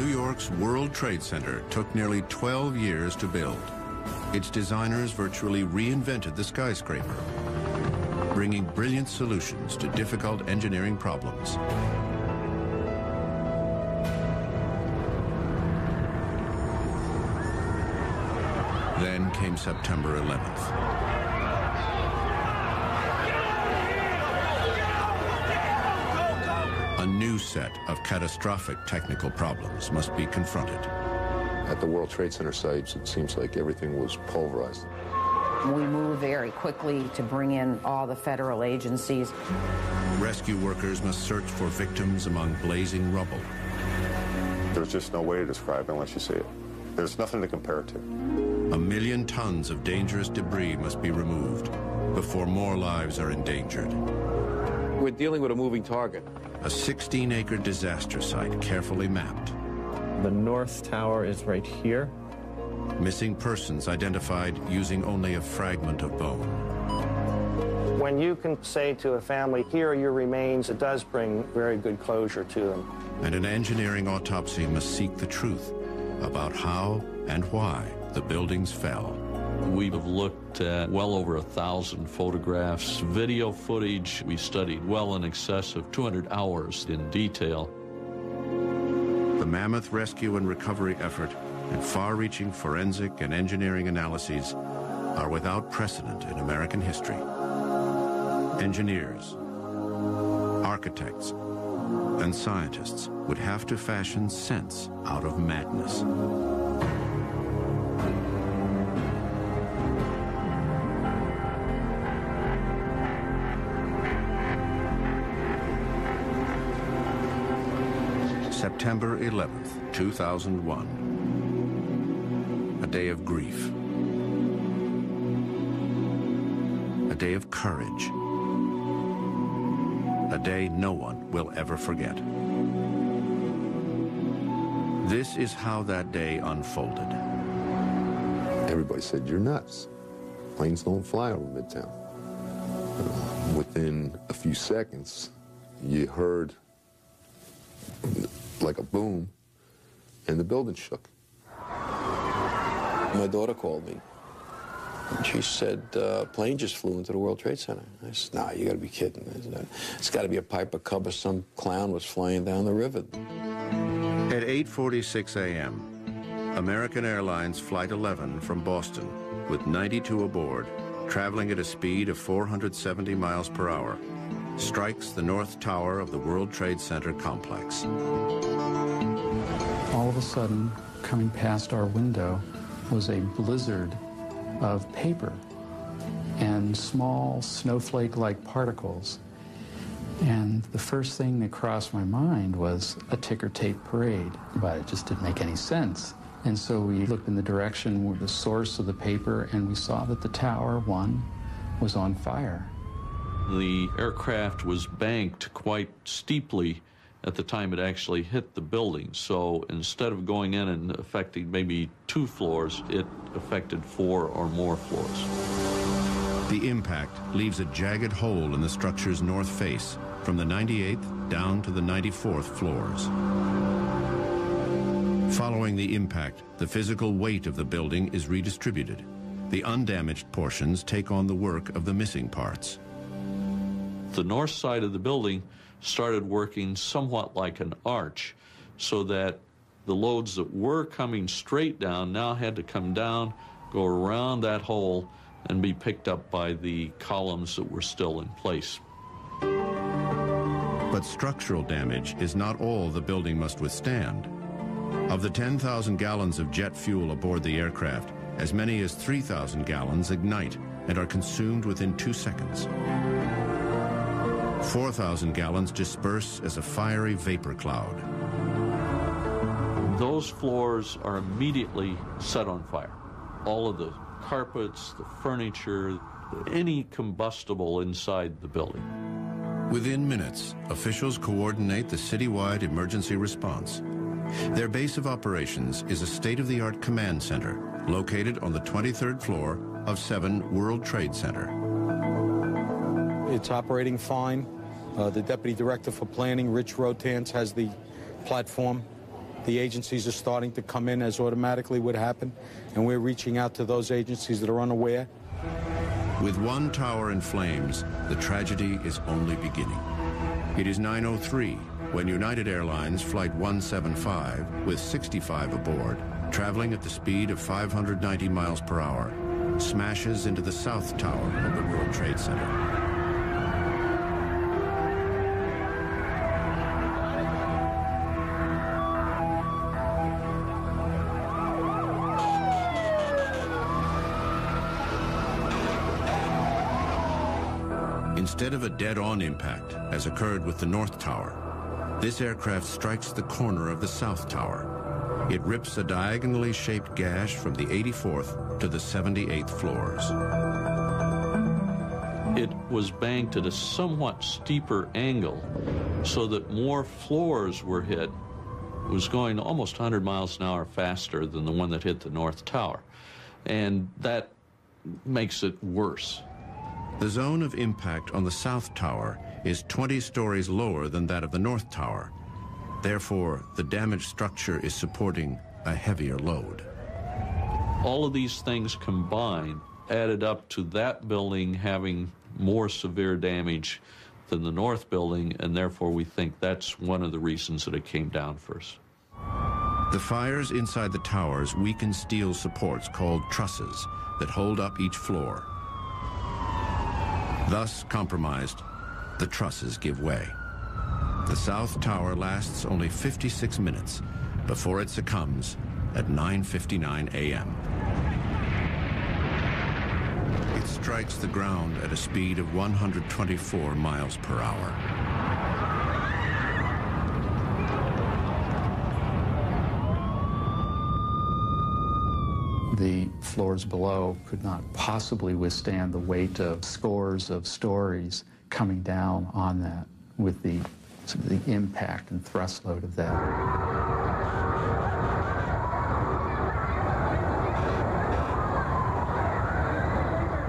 New York's World Trade Center took nearly 12 years to build. Its designers virtually reinvented the skyscraper, bringing brilliant solutions to difficult engineering problems. Then came September 11th. A new set of catastrophic technical problems must be confronted. At the World Trade Center sites, it seems like everything was pulverized. We move very quickly to bring in all the federal agencies. Rescue workers must search for victims among blazing rubble. There's just no way to describe it unless you see it. There's nothing to compare it to. A million tons of dangerous debris must be removed before more lives are endangered. We're dealing with a moving target. A 16-acre disaster site carefully mapped. The North Tower is right here. Missing persons identified using only a fragment of bone. When you can say to a family, here are your remains, it does bring very good closure to them. And an engineering autopsy must seek the truth about how and why the buildings fell. We have looked at well over a thousand photographs, video footage. We studied well in excess of 200 hours in detail. The mammoth rescue and recovery effort and far-reaching forensic and engineering analyses are without precedent in American history. Engineers, architects, and scientists would have to fashion sense out of madness. September 11th, 2001. A day of grief. A day of courage. A day no one will ever forget. This is how that day unfolded. Everybody said, you're nuts. Planes don't fly over Midtown. Within a few seconds, you heard like a boom, and the building shook. My daughter called me. She said, uh, plane just flew into the World Trade Center. I said, nah, you gotta be kidding. Said, it's gotta be a Piper Cub or some clown was flying down the river. At 8.46 a.m., American Airlines Flight 11 from Boston, with 92 aboard, traveling at a speed of 470 miles per hour, strikes the North Tower of the World Trade Center complex. All of a sudden, coming past our window was a blizzard of paper and small snowflake-like particles. And the first thing that crossed my mind was a ticker tape parade, but it just didn't make any sense. And so we looked in the direction where the source of the paper, and we saw that the tower, one, was on fire. The aircraft was banked quite steeply at the time it actually hit the building. So instead of going in and affecting maybe two floors, it affected four or more floors. The impact leaves a jagged hole in the structure's north face from the 98th down to the 94th floors. Following the impact, the physical weight of the building is redistributed. The undamaged portions take on the work of the missing parts. The north side of the building started working somewhat like an arch so that the loads that were coming straight down now had to come down, go around that hole, and be picked up by the columns that were still in place. But structural damage is not all the building must withstand. Of the 10,000 gallons of jet fuel aboard the aircraft, as many as 3,000 gallons ignite and are consumed within two seconds. 4,000 gallons disperse as a fiery vapor cloud. Those floors are immediately set on fire. All of the carpets, the furniture, any combustible inside the building. Within minutes, officials coordinate the citywide emergency response. Their base of operations is a state-of-the-art command center located on the 23rd floor of 7 World Trade Center. It's operating fine. Uh, the Deputy Director for Planning, Rich Rotanz, has the platform The agencies are starting to come in as automatically would happen, and we're reaching out to those agencies that are unaware. With one tower in flames, the tragedy is only beginning. It is 9.03 when United Airlines Flight 175, with 65 aboard, traveling at the speed of 590 miles per hour, smashes into the south tower of the World Trade Center. Instead of a dead-on impact, as occurred with the North Tower, this aircraft strikes the corner of the South Tower. It rips a diagonally shaped gash from the 84th to the 78th floors. It was banked at a somewhat steeper angle so that more floors were hit. It was going almost 100 miles an hour faster than the one that hit the North Tower. And that makes it worse. The zone of impact on the South Tower is 20 stories lower than that of the North Tower. Therefore, the damaged structure is supporting a heavier load. All of these things combined added up to that building having more severe damage than the north building, and therefore we think that's one of the reasons that it came down first. The fires inside the towers weaken steel supports called trusses that hold up each floor. Thus compromised, the trusses give way. The South Tower lasts only 56 minutes before it succumbs at 9.59 a.m. It strikes the ground at a speed of 124 miles per hour. The floors below could not possibly withstand the weight of scores of stories coming down on that with the, the impact and thrust load of that.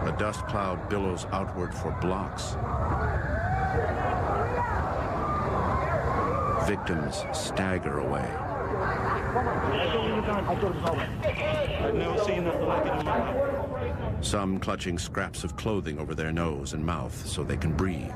A dust cloud billows outward for blocks. Victims stagger away. Some clutching scraps of clothing over their nose and mouth so they can breathe.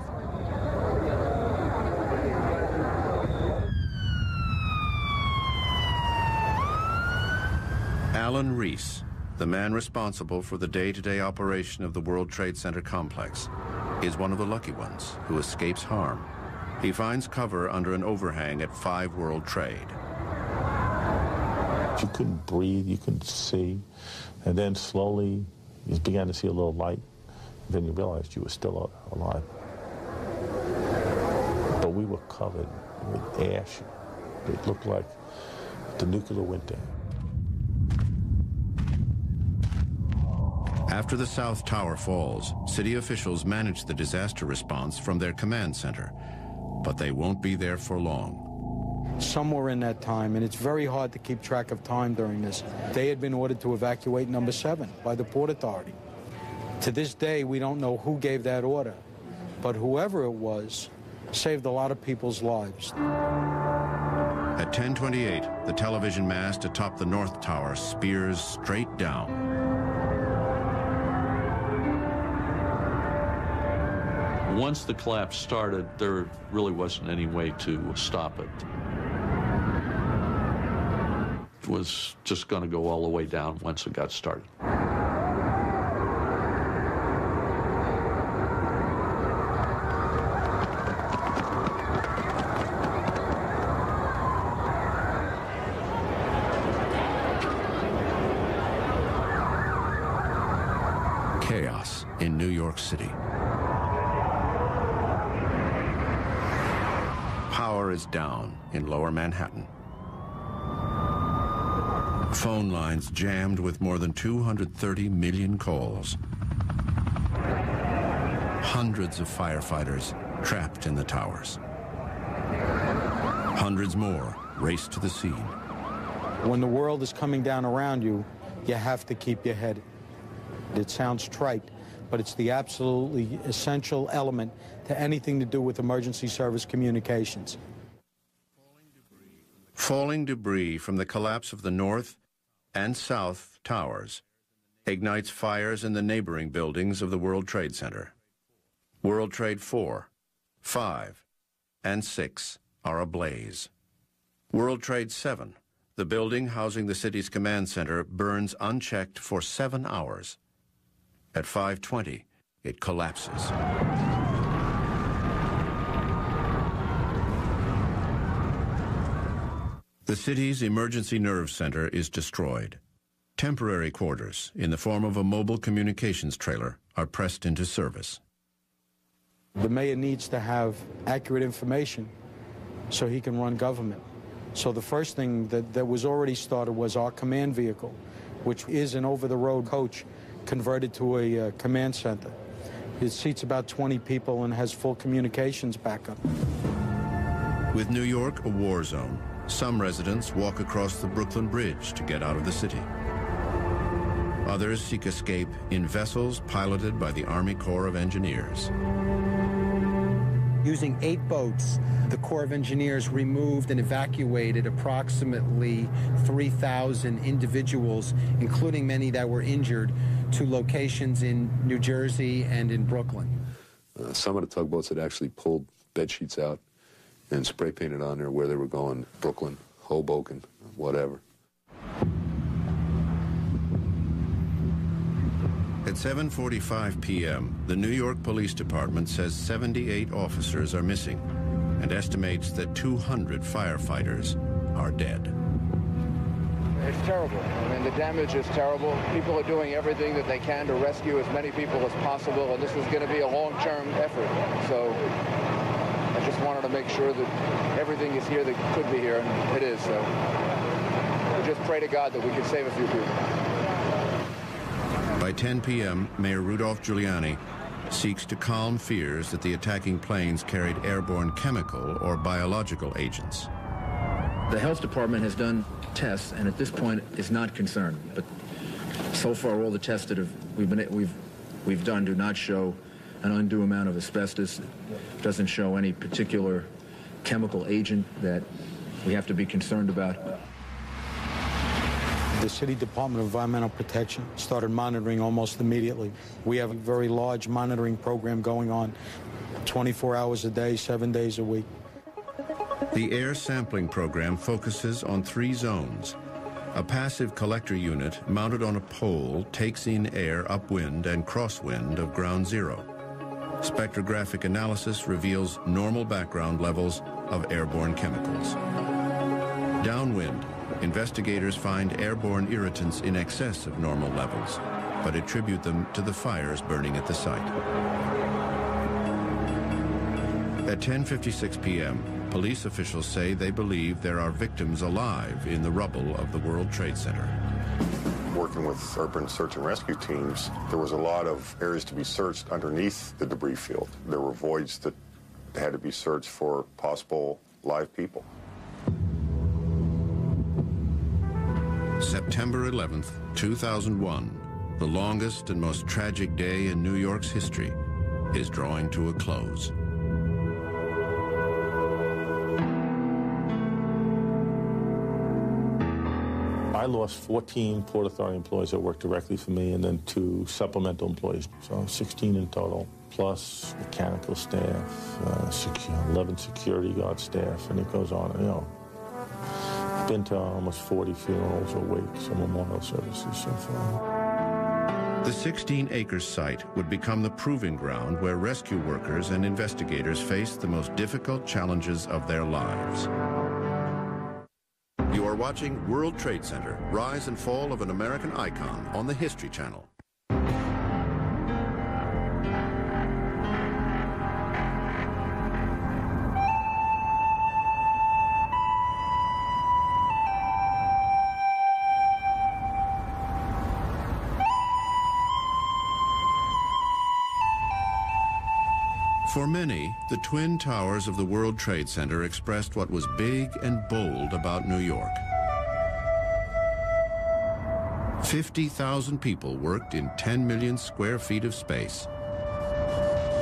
Alan Reiss, the man responsible for the day-to-day operation of the World Trade Center complex, is one of the lucky ones who escapes harm. He finds cover under an overhang at 5 World Trade. You couldn't breathe, you couldn't see. And then slowly you began to see a little light. Then you realized you were still alive. But we were covered with ash. It looked like the nuclear winter. After the South Tower falls, city officials manage the disaster response from their command center, but they won't be there for long. Somewhere in that time, and it's very hard to keep track of time during this, they had been ordered to evacuate number seven by the Port Authority. To this day, we don't know who gave that order, but whoever it was saved a lot of people's lives. At 1028, the television mast atop the North Tower spears straight down. Once the collapse started, there really wasn't any way to stop it. Was just going to go all the way down once it got started. Chaos in New York City. Power is down in lower Manhattan. Phone lines jammed with more than 230 million calls. Hundreds of firefighters trapped in the towers. Hundreds more race to the scene. When the world is coming down around you, you have to keep your head. It sounds trite, but it's the absolutely essential element to anything to do with emergency service communications. Falling debris from the collapse of the north and south towers ignites fires in the neighboring buildings of the World Trade Center. World Trade 4, 5, and 6 are ablaze. World Trade 7, the building housing the city's command center, burns unchecked for seven hours. At 5.20, it collapses. The city's emergency nerve center is destroyed. Temporary quarters, in the form of a mobile communications trailer, are pressed into service. The mayor needs to have accurate information so he can run government. So the first thing that, that was already started was our command vehicle, which is an over-the-road coach converted to a uh, command center. It seats about 20 people and has full communications backup. With New York a war zone, some residents walk across the Brooklyn Bridge to get out of the city. Others seek escape in vessels piloted by the Army Corps of Engineers. Using eight boats, the Corps of Engineers removed and evacuated approximately 3,000 individuals, including many that were injured, to locations in New Jersey and in Brooklyn. Uh, some of the tugboats had actually pulled bed sheets out and spray painted on there where they were going, Brooklyn, Hoboken, whatever. At 7.45 p.m., the New York Police Department says 78 officers are missing and estimates that 200 firefighters are dead. It's terrible. I mean, the damage is terrible. People are doing everything that they can to rescue as many people as possible, and this is going to be a long-term effort. So I just wanted to make sure that everything is here that could be here, and it is. So we just pray to God that we can save a few people. By 10 p.m., Mayor Rudolph Giuliani seeks to calm fears that the attacking planes carried airborne chemical or biological agents. The health department has done tests and at this point is not concerned. But so far, all the tests that have, we've, been, we've, we've done do not show an undue amount of asbestos. It doesn't show any particular chemical agent that we have to be concerned about. The City Department of Environmental Protection started monitoring almost immediately. We have a very large monitoring program going on 24 hours a day, seven days a week. The air sampling program focuses on three zones. A passive collector unit mounted on a pole takes in air upwind and crosswind of ground zero. Spectrographic analysis reveals normal background levels of airborne chemicals. Downwind, investigators find airborne irritants in excess of normal levels, but attribute them to the fires burning at the site. At 10.56 p.m., police officials say they believe there are victims alive in the rubble of the World Trade Center. Working with urban search and rescue teams, there was a lot of areas to be searched underneath the debris field. There were voids that had to be searched for possible live people. September 11th, 2001, the longest and most tragic day in New York's history, is drawing to a close. I lost 14 Port Authority employees that worked directly for me and then two supplemental employees. So 16 in total, plus mechanical staff, uh, 11 security guard staff, and it goes on, you know. Been to almost 40 funerals or wakes or memorial services so far. The 16-acre site would become the proving ground where rescue workers and investigators face the most difficult challenges of their lives. Watching World Trade Center, Rise and Fall of an American Icon on the History Channel. The twin towers of the World Trade Center expressed what was big and bold about New York. 50,000 people worked in 10 million square feet of space.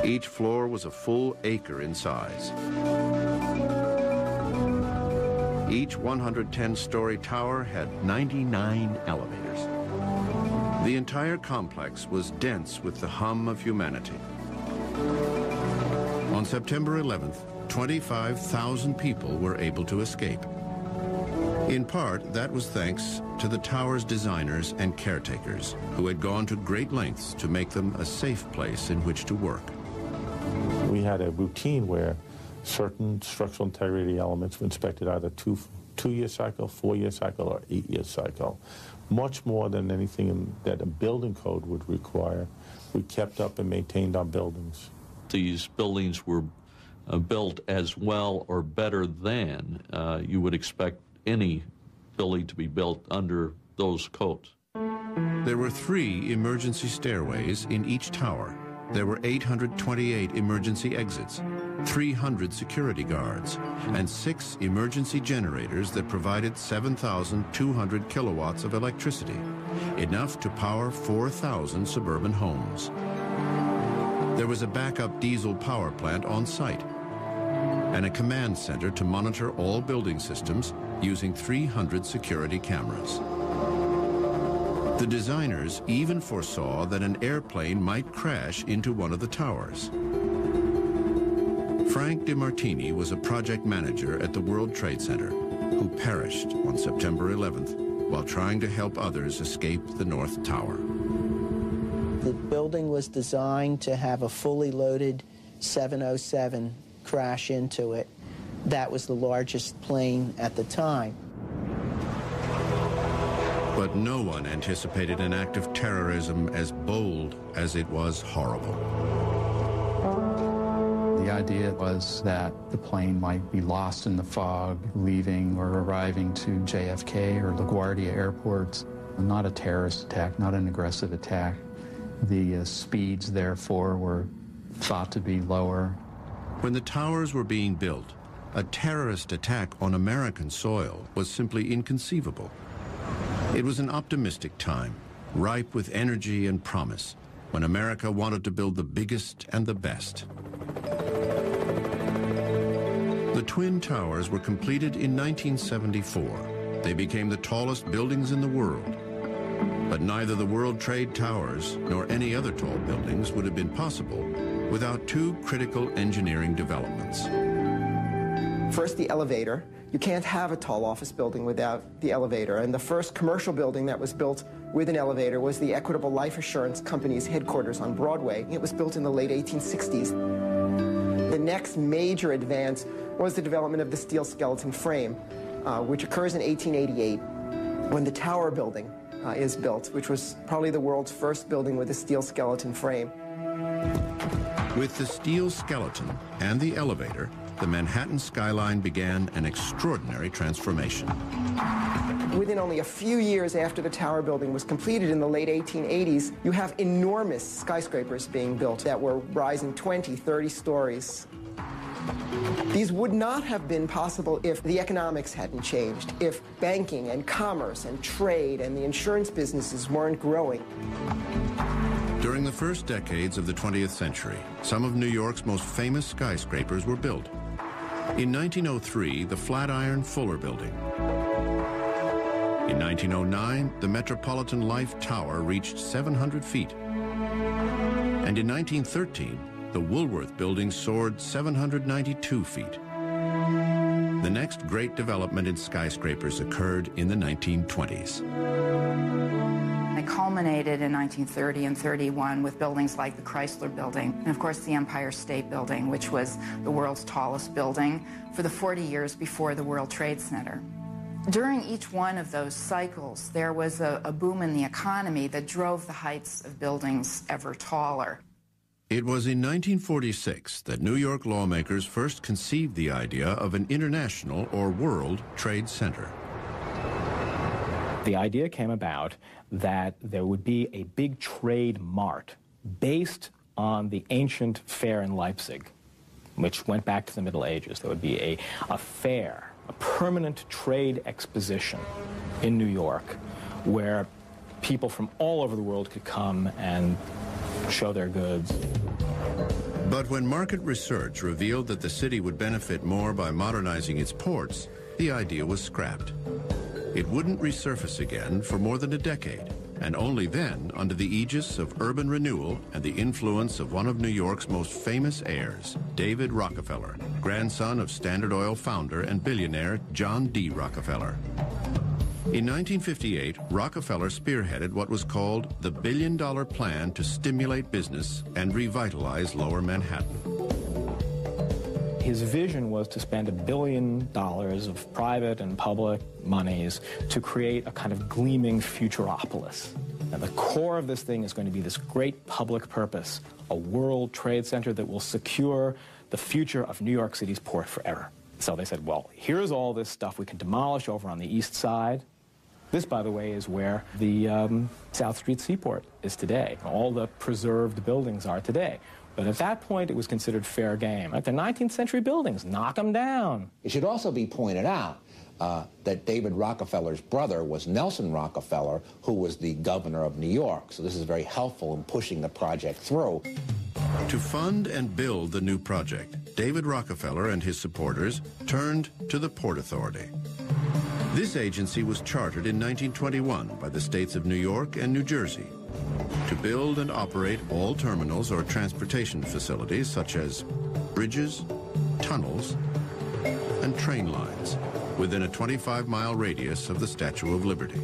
Each floor was a full acre in size. Each 110-story tower had 99 elevators. The entire complex was dense with the hum of humanity. On September 11th, 25,000 people were able to escape. In part, that was thanks to the tower's designers and caretakers, who had gone to great lengths to make them a safe place in which to work. We had a routine where certain structural integrity elements were inspected either two, two-year cycle, four-year cycle, or eight-year cycle. Much more than anything that a building code would require. We kept up and maintained our buildings. These buildings were uh, built as well or better than uh, you would expect any building to be built under those codes. There were three emergency stairways in each tower. There were 828 emergency exits, 300 security guards, and six emergency generators that provided 7,200 kilowatts of electricity, enough to power 4,000 suburban homes. There was a backup diesel power plant on site and a command center to monitor all building systems using 300 security cameras. The designers even foresaw that an airplane might crash into one of the towers. Frank DeMartini was a project manager at the World Trade Center who perished on September 11th while trying to help others escape the North Tower. The building was designed to have a fully loaded 707 crash into it. That was the largest plane at the time. But no one anticipated an act of terrorism as bold as it was horrible. The idea was that the plane might be lost in the fog, leaving or arriving to JFK or LaGuardia airports. Not a terrorist attack, not an aggressive attack. The uh, speeds, therefore, were thought to be lower. When the towers were being built, a terrorist attack on American soil was simply inconceivable. It was an optimistic time, ripe with energy and promise, when America wanted to build the biggest and the best. The Twin Towers were completed in 1974. They became the tallest buildings in the world. But neither the World Trade Towers nor any other tall buildings would have been possible without two critical engineering developments. First, the elevator. You can't have a tall office building without the elevator. And the first commercial building that was built with an elevator was the Equitable Life Assurance Company's headquarters on Broadway. It was built in the late 1860s. The next major advance was the development of the steel skeleton frame, uh, which occurs in 1888 when the Tower Building uh, is built, which was probably the world's first building with a steel skeleton frame. With the steel skeleton and the elevator, the Manhattan skyline began an extraordinary transformation. Within only a few years after the tower building was completed in the late 1880s, you have enormous skyscrapers being built that were rising 20, 30 stories. These would not have been possible if the economics hadn't changed, if banking and commerce and trade and the insurance businesses weren't growing. During the first decades of the 20th century, some of New York's most famous skyscrapers were built. In 1903, the Flatiron Fuller Building. In 1909, the Metropolitan Life Tower reached 700 feet. And in 1913, the Woolworth Building soared 792 feet. The next great development in skyscrapers occurred in the 1920s. It culminated in 1930 and 31 with buildings like the Chrysler Building and, of course, the Empire State Building, which was the world's tallest building for the 40 years before the World Trade Center. During each one of those cycles, there was a, a boom in the economy that drove the heights of buildings ever taller. It was in 1946 that New York lawmakers first conceived the idea of an international or world trade center. The idea came about that there would be a big trade mart based on the ancient fair in Leipzig, which went back to the Middle Ages. There would be a, a fair, a permanent trade exposition in New York where people from all over the world could come and show their goods. But when market research revealed that the city would benefit more by modernizing its ports, the idea was scrapped. It wouldn't resurface again for more than a decade, and only then under the aegis of urban renewal and the influence of one of New York's most famous heirs, David Rockefeller, grandson of Standard Oil founder and billionaire John D. Rockefeller. In 1958, Rockefeller spearheaded what was called the Billion Dollar Plan to stimulate business and revitalize Lower Manhattan. His vision was to spend a billion dollars of private and public monies to create a kind of gleaming futuropolis. And the core of this thing is going to be this great public purpose, a World Trade Center that will secure the future of New York City's port forever. So they said, well, here's all this stuff we can demolish over on the east side. This, by the way, is where the um, South Street Seaport is today. All the preserved buildings are today. But at that point, it was considered fair game. Right? They're 19th century buildings. Knock them down. It should also be pointed out uh, that David Rockefeller's brother was Nelson Rockefeller, who was the governor of New York. So this is very helpful in pushing the project through. To fund and build the new project, David Rockefeller and his supporters turned to the Port Authority. This agency was chartered in 1921 by the states of New York and New Jersey to build and operate all terminals or transportation facilities such as bridges, tunnels, and train lines within a 25-mile radius of the Statue of Liberty.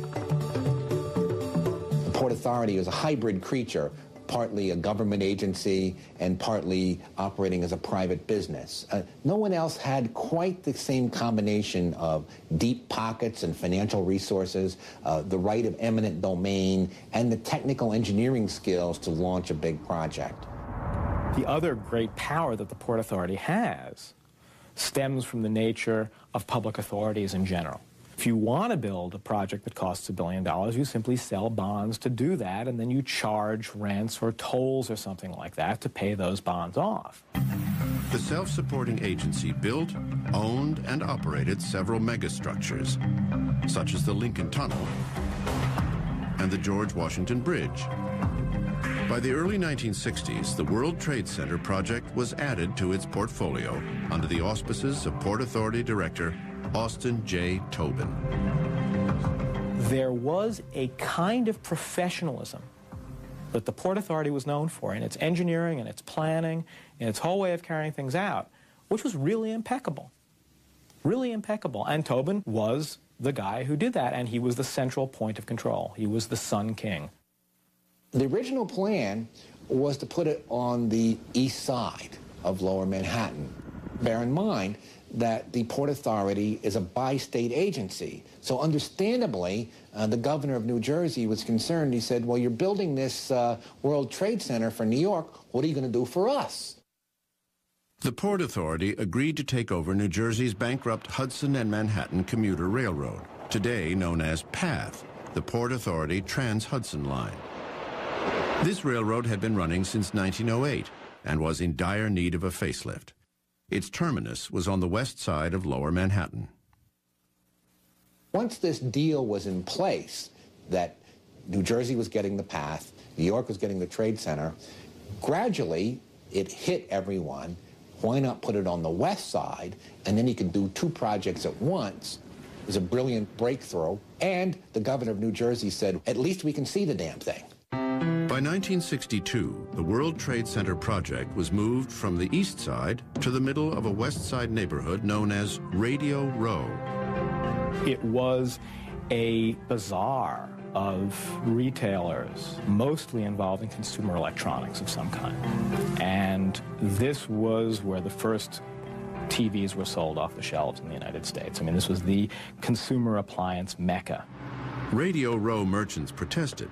The Port Authority is a hybrid creature partly a government agency and partly operating as a private business. Uh, no one else had quite the same combination of deep pockets and financial resources, uh, the right of eminent domain, and the technical engineering skills to launch a big project. The other great power that the Port Authority has stems from the nature of public authorities in general. If you want to build a project that costs a billion dollars, you simply sell bonds to do that, and then you charge rents or tolls or something like that to pay those bonds off. The self-supporting agency built, owned, and operated several megastructures, such as the Lincoln Tunnel and the George Washington Bridge. By the early 1960s, the World Trade Center project was added to its portfolio under the auspices of Port Authority Director Austin J. Tobin. There was a kind of professionalism that the Port Authority was known for in its engineering and its planning and its whole way of carrying things out, which was really impeccable. Really impeccable. And Tobin was the guy who did that, and he was the central point of control. He was the Sun King. The original plan was to put it on the east side of lower Manhattan. Bear in mind that the Port Authority is a bi-state agency. So understandably, uh, the governor of New Jersey was concerned. He said, well, you're building this uh, World Trade Center for New York. What are you going to do for us? The Port Authority agreed to take over New Jersey's bankrupt Hudson and Manhattan Commuter Railroad, today known as PATH, the Port Authority Trans-Hudson Line. This railroad had been running since 1908 and was in dire need of a facelift. Its terminus was on the west side of lower Manhattan. Once this deal was in place, that New Jersey was getting the path, New York was getting the trade center, gradually it hit everyone. Why not put it on the west side, and then you can do two projects at once? It was a brilliant breakthrough, and the governor of New Jersey said, at least we can see the damn thing. By 1962, the World Trade Center project was moved from the east side to the middle of a west side neighborhood known as Radio Row. It was a bazaar of retailers, mostly involving consumer electronics of some kind. And this was where the first TVs were sold off the shelves in the United States. I mean, this was the consumer appliance mecca. Radio Row merchants protested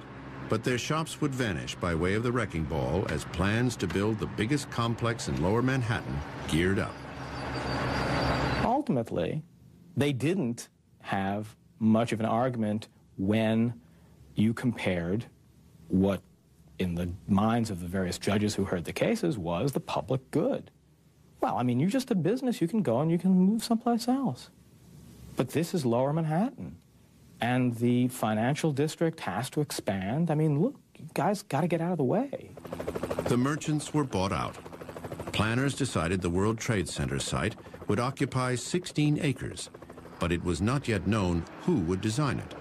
but their shops would vanish by way of the wrecking ball as plans to build the biggest complex in lower Manhattan geared up. Ultimately, they didn't have much of an argument when you compared what, in the minds of the various judges who heard the cases, was the public good. Well, I mean, you're just a business. You can go and you can move someplace else. But this is lower Manhattan and the financial district has to expand. I mean, look, you guys got to get out of the way. The merchants were bought out. Planners decided the World Trade Center site would occupy 16 acres, but it was not yet known who would design it.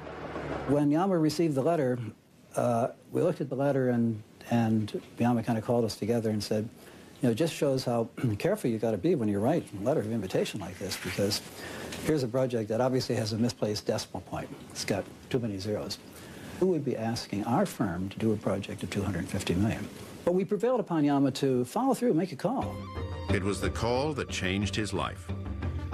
When Yama received the letter, uh, we looked at the letter and, and Yama kind of called us together and said, you know, it just shows how careful you got to be when you write a letter of invitation like this because here's a project that obviously has a misplaced decimal point. It's got too many zeros. Who would be asking our firm to do a project of 250 million? But we prevailed upon Yama to follow through, and make a call. It was the call that changed his life.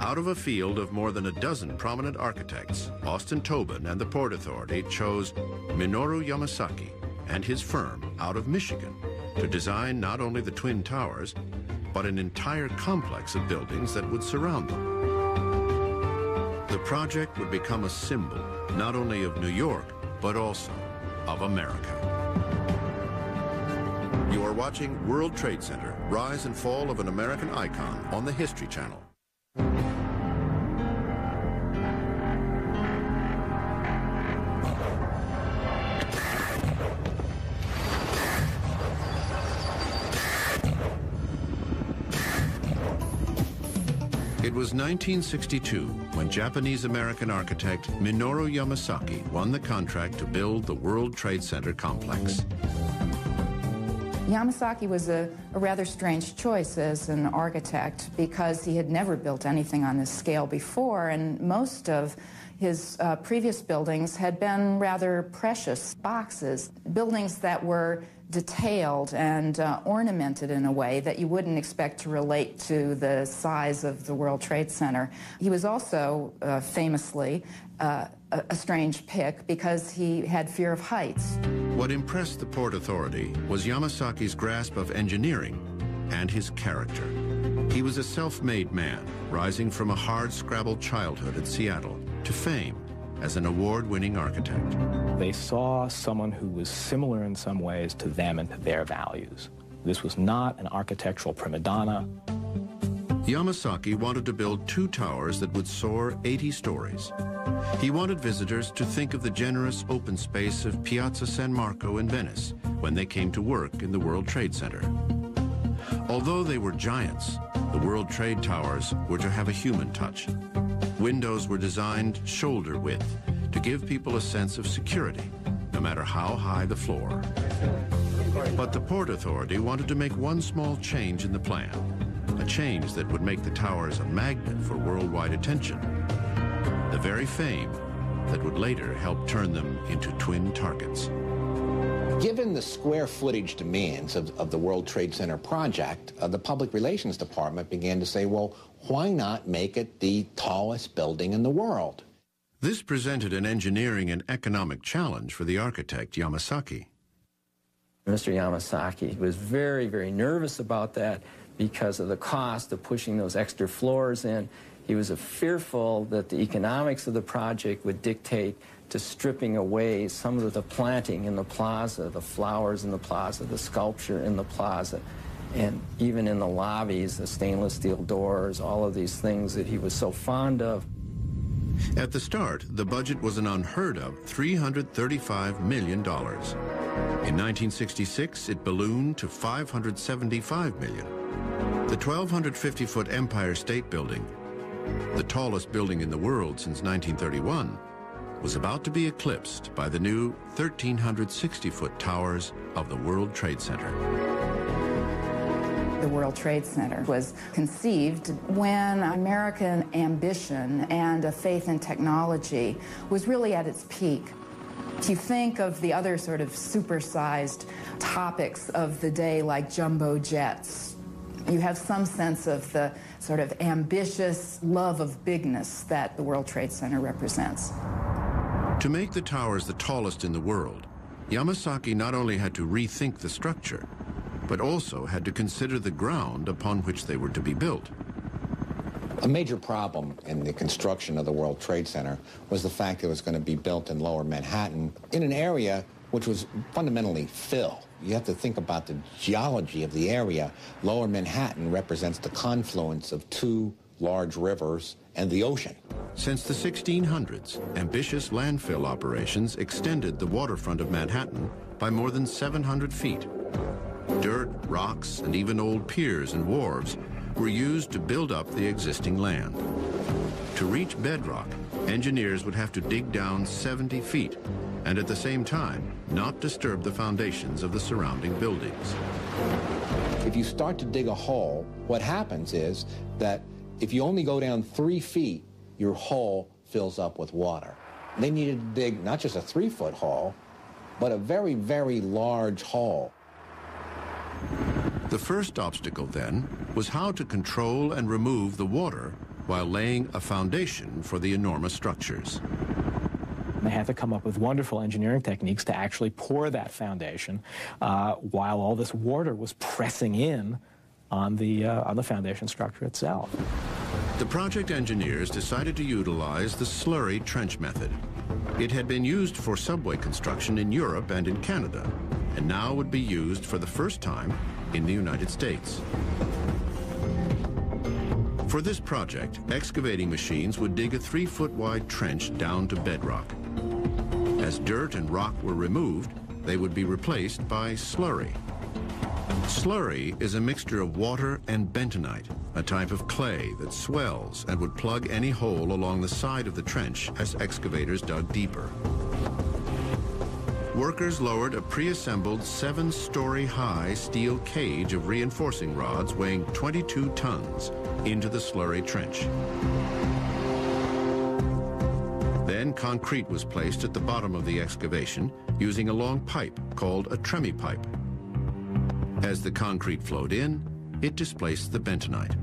Out of a field of more than a dozen prominent architects, Austin Tobin and the Port Authority chose Minoru Yamasaki and his firm out of Michigan to design not only the Twin Towers, but an entire complex of buildings that would surround them. The project would become a symbol not only of New York, but also of America. You are watching World Trade Center, Rise and Fall of an American Icon on the History Channel. 1962 when Japanese-American architect Minoru Yamasaki won the contract to build the World Trade Center complex. Yamasaki was a, a, rather strange choice as an architect because he had never built anything on this scale before, and most of his uh, previous buildings had been rather precious boxes, buildings that were detailed and uh, ornamented in a way that you wouldn't expect to relate to the size of the World Trade Center. He was also uh, famously uh, a, strange pick because he had fear of heights. What impressed the Port Authority was Yamasaki's grasp of engineering and his character. He was a self-made man, rising from a hard-scrabble childhood in Seattle to fame as an award-winning architect. They saw someone who was similar in some ways to them and to their values. This was not an architectural prima donna. Yamasaki wanted to build two towers that would soar 80 stories. He wanted visitors to think of the generous open space of Piazza San Marco in Venice when they came to work in the World Trade Center. Although they were giants, the World Trade Towers were to have a human touch. Windows were designed shoulder width to give people a sense of security, no matter how high the floor. But the Port Authority wanted to make one small change in the plan, a change that would make the towers a magnet for worldwide attention, the very fame that would later help turn them into twin targets. Given the square footage demands of, of the World Trade Center project, uh, the Public Relations Department began to say, well, why not make it the tallest building in the world? This presented an engineering and economic challenge for the architect Yamasaki. Mr. Yamasaki was very, very nervous about that because of the cost of pushing those extra floors in. He was fearful that the economics of the project would dictate to stripping away some of the planting in the plaza, the flowers in the plaza, the sculpture in the plaza, and even in the lobbies, the stainless steel doors, all of these things that he was so fond of. At the start, the budget was an unheard of $335 million. In 1966, it ballooned to 575 million. The 1,250-foot Empire State Building, the tallest building in the world since 1931, was about to be eclipsed by the new 1,360-foot towers of the World Trade Center. The World Trade Center was conceived when American ambition and a faith in technology was really at its peak. If you think of the other sort of supersized topics of the day like jumbo jets, you have some sense of the sort of ambitious love of bigness that the World Trade Center represents. To make the towers the tallest in the world, Yamasaki not only had to rethink the structure, but also had to consider the ground upon which they were to be built. A major problem in the construction of the World Trade Center was the fact that it was going to be built in lower Manhattan in an area which was fundamentally fill. You have to think about the geology of the area. Lower Manhattan represents the confluence of two large rivers and the ocean. Since the 1600s, ambitious landfill operations extended the waterfront of Manhattan by more than 700 feet. Dirt, rocks, and even old piers and wharves were used to build up the existing land. To reach bedrock, engineers would have to dig down 70 feet and at the same time not disturb the foundations of the surrounding buildings. If you start to dig a hole, what happens is that if you only go down three feet, your hole fills up with water. They needed to dig not just a three-foot hole, but a very, very large hole. The first obstacle, then, was how to control and remove the water while laying a foundation for the enormous structures. They had to come up with wonderful engineering techniques to actually pour that foundation uh, while all this water was pressing in on the, uh, on the foundation structure itself. The project engineers decided to utilize the slurry trench method. It had been used for subway construction in Europe and in Canada, and now would be used for the first time in the United States. For this project, excavating machines would dig a three-foot wide trench down to bedrock. As dirt and rock were removed, they would be replaced by slurry. Slurry is a mixture of water and bentonite, a type of clay that swells and would plug any hole along the side of the trench as excavators dug deeper. Workers lowered a pre-assembled seven-story high steel cage of reinforcing rods weighing 22 tons into the slurry trench. Then concrete was placed at the bottom of the excavation using a long pipe called a tremie pipe. As the concrete flowed in, it displaced the bentonite.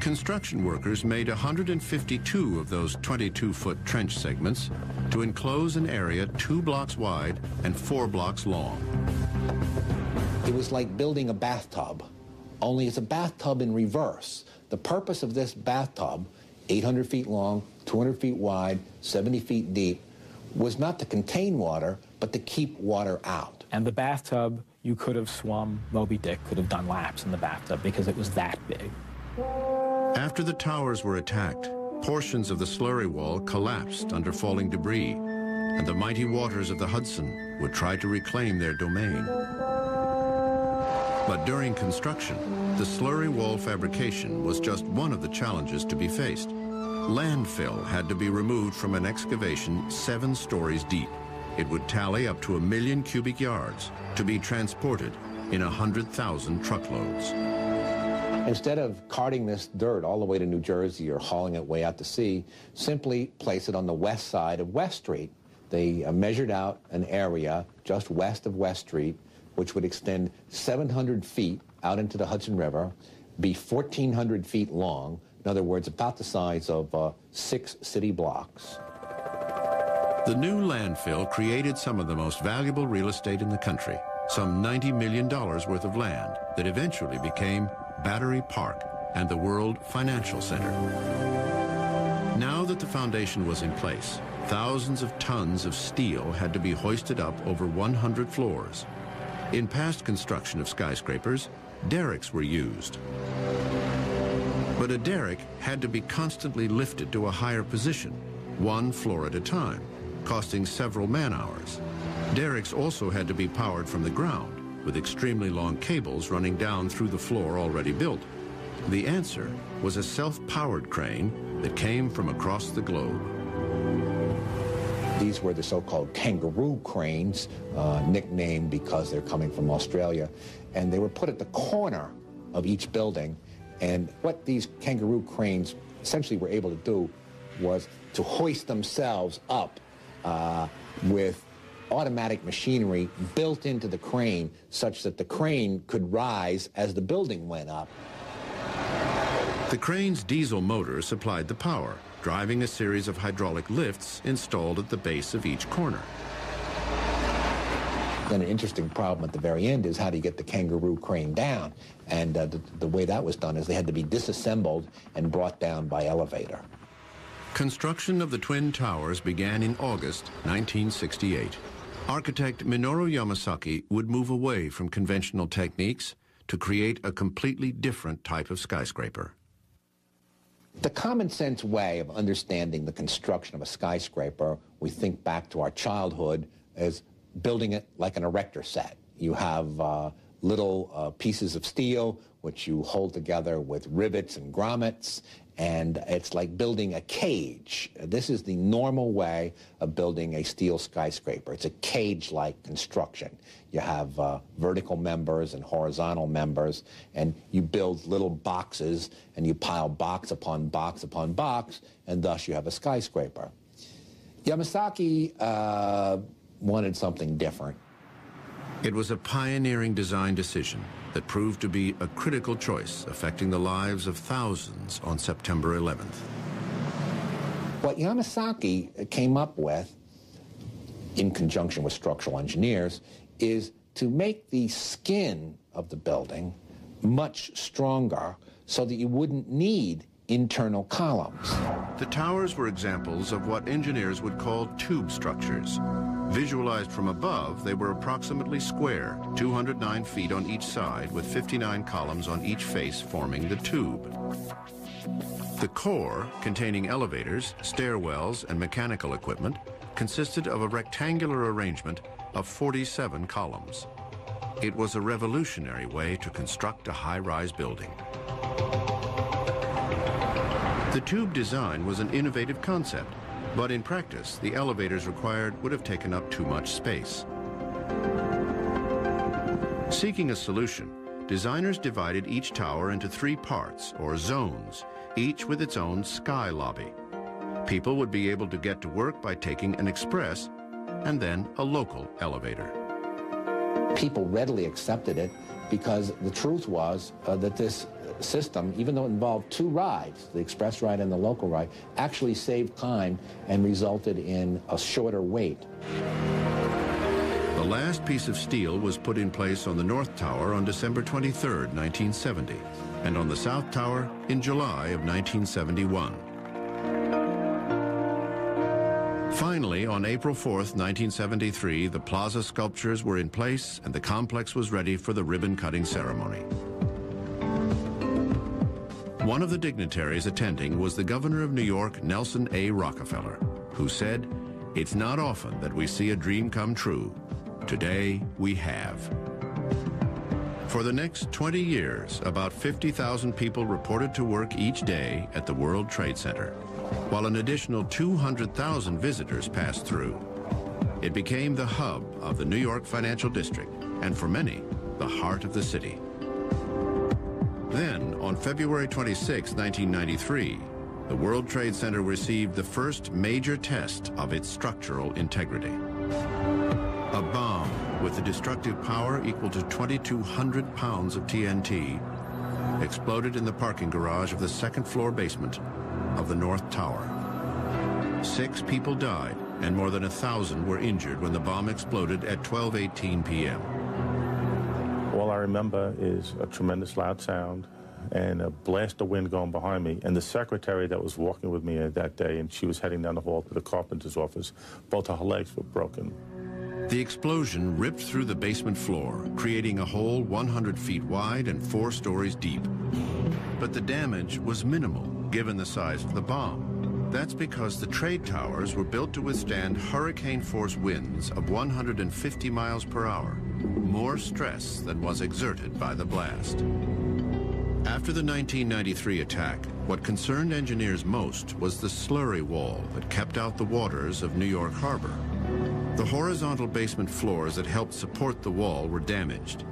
Construction workers made 152 of those 22-foot trench segments to enclose an area two blocks wide and four blocks long. It was like building a bathtub, only it's a bathtub in reverse. The purpose of this bathtub, 800 feet long, 200 feet wide, 70 feet deep, was not to contain water, but to keep water out. And the bathtub, you could have swum, Moby Dick could have done laps in the bathtub because it was that big. After the towers were attacked, portions of the slurry wall collapsed under falling debris, and the mighty waters of the Hudson would try to reclaim their domain. But during construction, the slurry wall fabrication was just one of the challenges to be faced. Landfill had to be removed from an excavation seven stories deep. It would tally up to a million cubic yards to be transported in 100,000 truckloads. Instead of carting this dirt all the way to New Jersey or hauling it way out to sea, simply place it on the west side of West Street. They uh, measured out an area just west of West Street, which would extend 700 feet out into the Hudson River, be 1,400 feet long, in other words, about the size of uh, six city blocks. The new landfill created some of the most valuable real estate in the country, some $90 million worth of land that eventually became Battery Park and the World Financial Center. Now that the foundation was in place, thousands of tons of steel had to be hoisted up over 100 floors. In past construction of skyscrapers, derricks were used. But a derrick had to be constantly lifted to a higher position, one floor at a time, costing several man-hours. Derricks also had to be powered from the ground, with extremely long cables running down through the floor already built. The answer was a self-powered crane that came from across the globe. These were the so-called kangaroo cranes, uh, nicknamed because they're coming from Australia, and they were put at the corner of each building. And what these kangaroo cranes essentially were able to do was to hoist themselves up uh, with automatic machinery built into the crane such that the crane could rise as the building went up. The crane's diesel motor supplied the power, driving a series of hydraulic lifts installed at the base of each corner. Then an interesting problem at the very end is how do you get the kangaroo crane down? And uh, the, the way that was done is they had to be disassembled and brought down by elevator. Construction of the Twin Towers began in August 1968. Architect Minoru Yamasaki would move away from conventional techniques to create a completely different type of skyscraper. The common sense way of understanding the construction of a skyscraper, we think back to our childhood as building it like an erector set. You have uh, little uh, pieces of steel which you hold together with rivets and grommets, and it's like building a cage. This is the normal way of building a steel skyscraper. It's a cage-like construction. You have uh, vertical members and horizontal members, and you build little boxes, and you pile box upon box upon box, and thus you have a skyscraper. Yamasaki uh, wanted something different. It was a pioneering design decision that proved to be a critical choice affecting the lives of thousands on September 11th. What Yamasaki came up with, in conjunction with structural engineers, is to make the skin of the building much stronger so that you wouldn't need internal columns. The towers were examples of what engineers would call tube structures. Visualized from above, they were approximately square, 209 feet on each side, with 59 columns on each face forming the tube. The core, containing elevators, stairwells, and mechanical equipment, consisted of a rectangular arrangement of 47 columns. It was a revolutionary way to construct a high-rise building. The tube design was an innovative concept, but in practice, the elevators required would have taken up too much space. Seeking a solution, designers divided each tower into three parts, or zones, each with its own sky lobby. People would be able to get to work by taking an express and then a local elevator. People readily accepted it because the truth was uh, that this system, even though it involved two rides, the express ride and the local ride, actually saved time and resulted in a shorter wait. The last piece of steel was put in place on the North Tower on December 23, 1970, and on the South Tower in July of 1971. Finally, on April 4, 1973, the plaza sculptures were in place and the complex was ready for the ribbon-cutting ceremony. One of the dignitaries attending was the governor of New York, Nelson A. Rockefeller, who said, It's not often that we see a dream come true. Today, we have. For the next 20 years, about 50,000 people reported to work each day at the World Trade Center, while an additional 200,000 visitors passed through. It became the hub of the New York financial district, and for many, the heart of the city. On February 26, 1993, the World Trade Center received the first major test of its structural integrity. A bomb with a destructive power equal to 2,200 pounds of TNT exploded in the parking garage of the second floor basement of the North Tower. Six people died and more than a thousand were injured when the bomb exploded at 12.18 p.m. All I remember is a tremendous loud sound and a blast of wind going behind me. And the secretary that was walking with me that day, and she was heading down the hall to the carpenter's office, both of her legs were broken. The explosion ripped through the basement floor, creating a hole 100 feet wide and four stories deep. But the damage was minimal, given the size of the bomb. That's because the trade towers were built to withstand hurricane-force winds of 150 miles per hour, more stress than was exerted by the blast. After the 1993 attack, what concerned engineers most was the slurry wall that kept out the waters of New York Harbor. The horizontal basement floors that helped support the wall were damaged.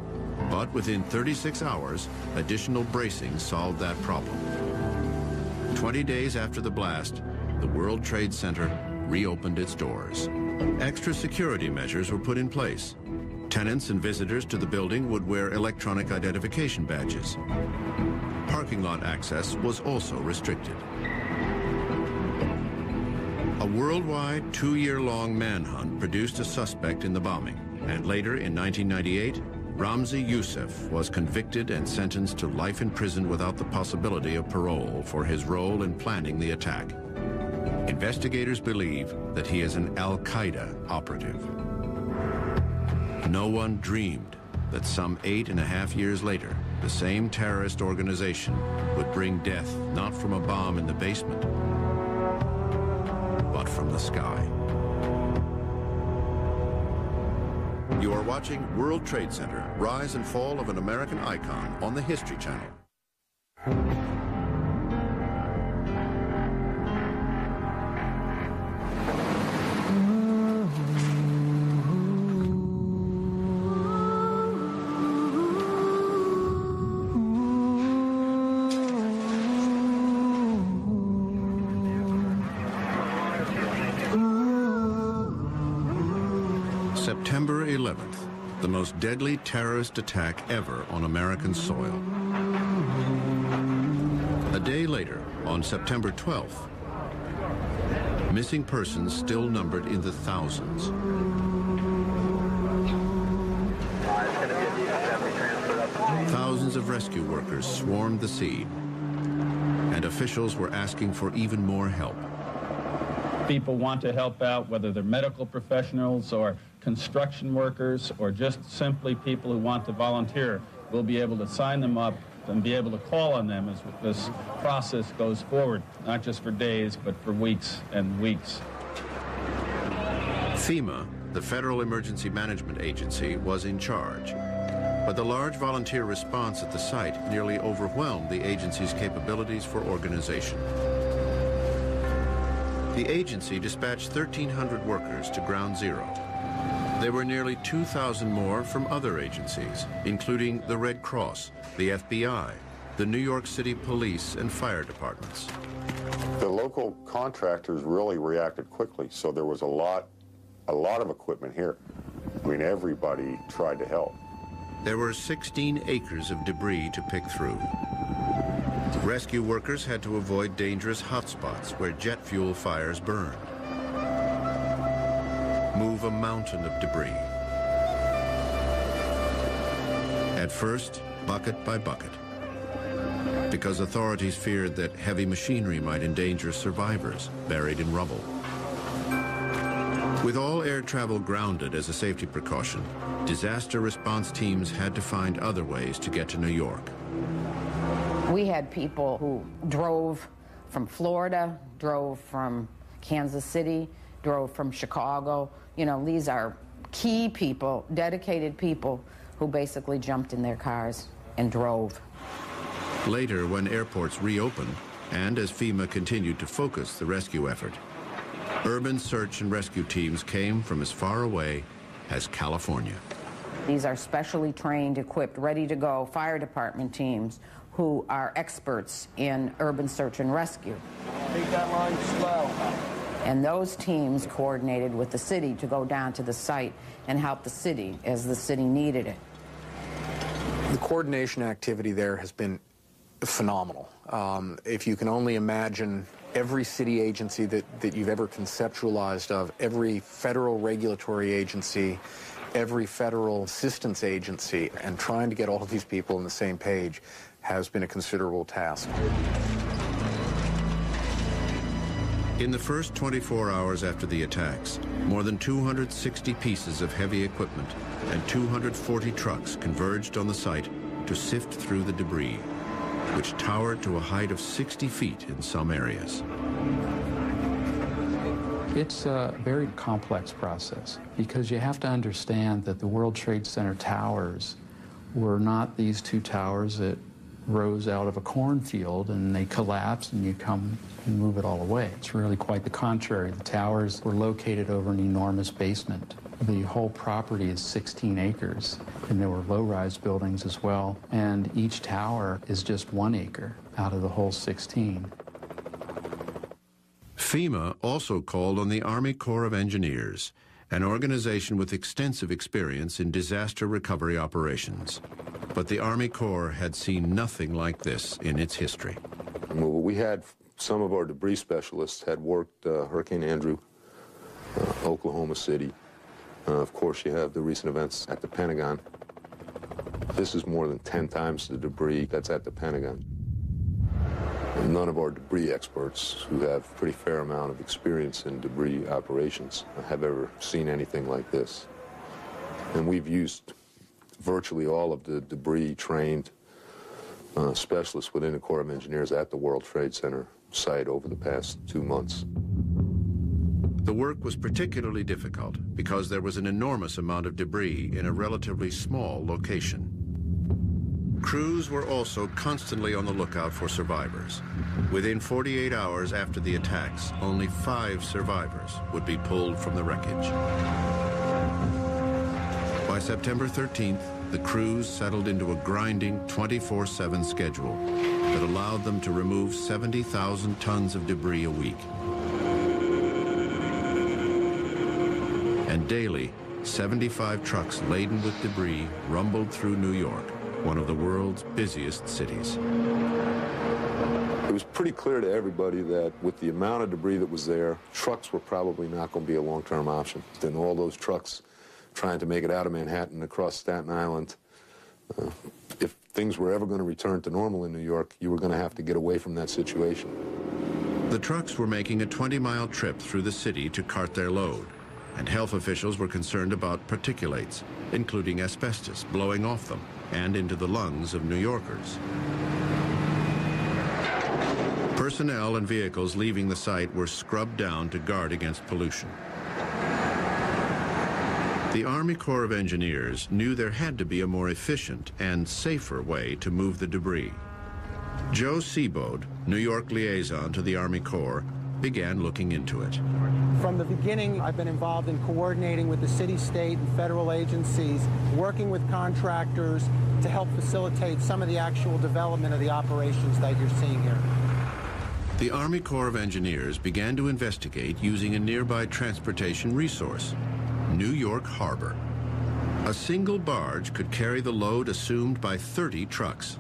But within 36 hours, additional bracing solved that problem. 20 days after the blast, the World Trade Center reopened its doors. Extra security measures were put in place. Tenants and visitors to the building would wear electronic identification badges. Parking lot access was also restricted. A worldwide two-year-long manhunt produced a suspect in the bombing, and later in 1998, Ramzi Youssef was convicted and sentenced to life in prison without the possibility of parole for his role in planning the attack. Investigators believe that he is an al-Qaeda operative. No one dreamed that some eight and a half years later, the same terrorist organization would bring death not from a bomb in the basement, but from the sky. You are watching World Trade Center, Rise and Fall of an American Icon on the History Channel. Terrorist attack ever on American soil. A day later, on September 12th, missing persons still numbered in the thousands. Thousands of rescue workers swarmed the scene, and officials were asking for even more help. People want to help out, whether they're medical professionals or construction workers or just simply people who want to volunteer. We'll be able to sign them up and be able to call on them as this process goes forward, not just for days, but for weeks and weeks. FEMA, the Federal Emergency Management Agency, was in charge. But the large volunteer response at the site nearly overwhelmed the agency's capabilities for organization. The agency dispatched 1,300 workers to Ground Zero. There were nearly 2,000 more from other agencies, including the Red Cross, the FBI, the New York City Police and Fire Departments. The local contractors really reacted quickly, so there was a lot, a lot of equipment here. I mean, everybody tried to help. There were 16 acres of debris to pick through. Rescue workers had to avoid dangerous hotspots where jet fuel fires burned. Move a mountain of debris. At first, bucket by bucket, because authorities feared that heavy machinery might endanger survivors buried in rubble. With all air travel grounded as a safety precaution, disaster response teams had to find other ways to get to New York. We had people who drove from Florida, drove from Kansas City, drove from Chicago. You know, these are key people, dedicated people who basically jumped in their cars and drove. Later, when airports reopened, and as FEMA continued to focus the rescue effort, urban search and rescue teams came from as far away as California. These are specially trained, equipped, ready to go fire department teams who are experts in urban search and rescue. Take that line slow. And those teams coordinated with the city to go down to the site and help the city as the city needed it. The coordination activity there has been phenomenal. Um, if you can only imagine every city agency that, that you've ever conceptualized of, every federal regulatory agency, every federal assistance agency, and trying to get all of these people on the same page has been a considerable task. In the first 24 hours after the attacks, more than 260 pieces of heavy equipment and 240 trucks converged on the site to sift through the debris, which towered to a height of 60 feet in some areas. It's a very complex process because you have to understand that the World Trade Center towers were not these two towers that rose out of a cornfield and they collapse and you come and move it all away. It's really quite the contrary. The towers were located over an enormous basement. The whole property is 16 acres and there were low-rise buildings as well and each tower is just one acre out of the whole 16. FEMA also called on the Army Corps of Engineers, an organization with extensive experience in disaster recovery operations. But the Army Corps had seen nothing like this in its history. Well, we had some of our debris specialists had worked uh, Hurricane Andrew, uh, Oklahoma City. Uh, of course, you have the recent events at the Pentagon. This is more than 10 times the debris that's at the Pentagon. And none of our debris experts, who have a pretty fair amount of experience in debris operations, have ever seen anything like this. And we've used virtually all of the debris trained uh, specialists within the Corps of Engineers at the World Trade Center site over the past two months. The work was particularly difficult because there was an enormous amount of debris in a relatively small location. Crews were also constantly on the lookout for survivors. Within 48 hours after the attacks, only five survivors would be pulled from the wreckage. By September 13th, the crews settled into a grinding 24-7 schedule that allowed them to remove 70,000 tons of debris a week. And daily, 75 trucks laden with debris rumbled through New York, one of the world's busiest cities. It was pretty clear to everybody that with the amount of debris that was there, trucks were probably not going to be a long-term option. Then all those trucks trying to make it out of Manhattan across Staten Island, uh, if things were ever going to return to normal in New York, you were going to have to get away from that situation. The trucks were making a 20-mile trip through the city to cart their load, and health officials were concerned about particulates, including asbestos, blowing off them and into the lungs of New Yorkers. Personnel and vehicles leaving the site were scrubbed down to guard against pollution. The Army Corps of Engineers knew there had to be a more efficient and safer way to move the debris. Joe Seebode, New York liaison to the Army Corps, began looking into it. From the beginning, I've been involved in coordinating with the city, state, and federal agencies, working with contractors to help facilitate some of the actual development of the operations that you're seeing here. The Army Corps of Engineers began to investigate using a nearby transportation resource, New York Harbor. A single barge could carry the load assumed by 30 trucks.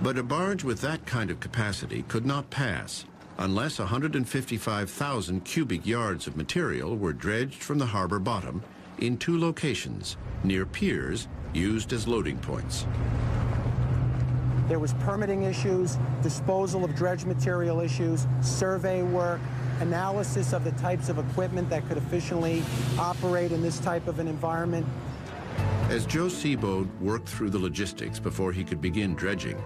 But a barge with that kind of capacity could not pass unless 155,000 cubic yards of material were dredged from the harbor bottom in two locations near piers used as loading points. There was permitting issues, disposal of dredge material issues, survey work, analysis of the types of equipment that could efficiently operate in this type of an environment. As Joe Seebode worked through the logistics before he could begin dredging,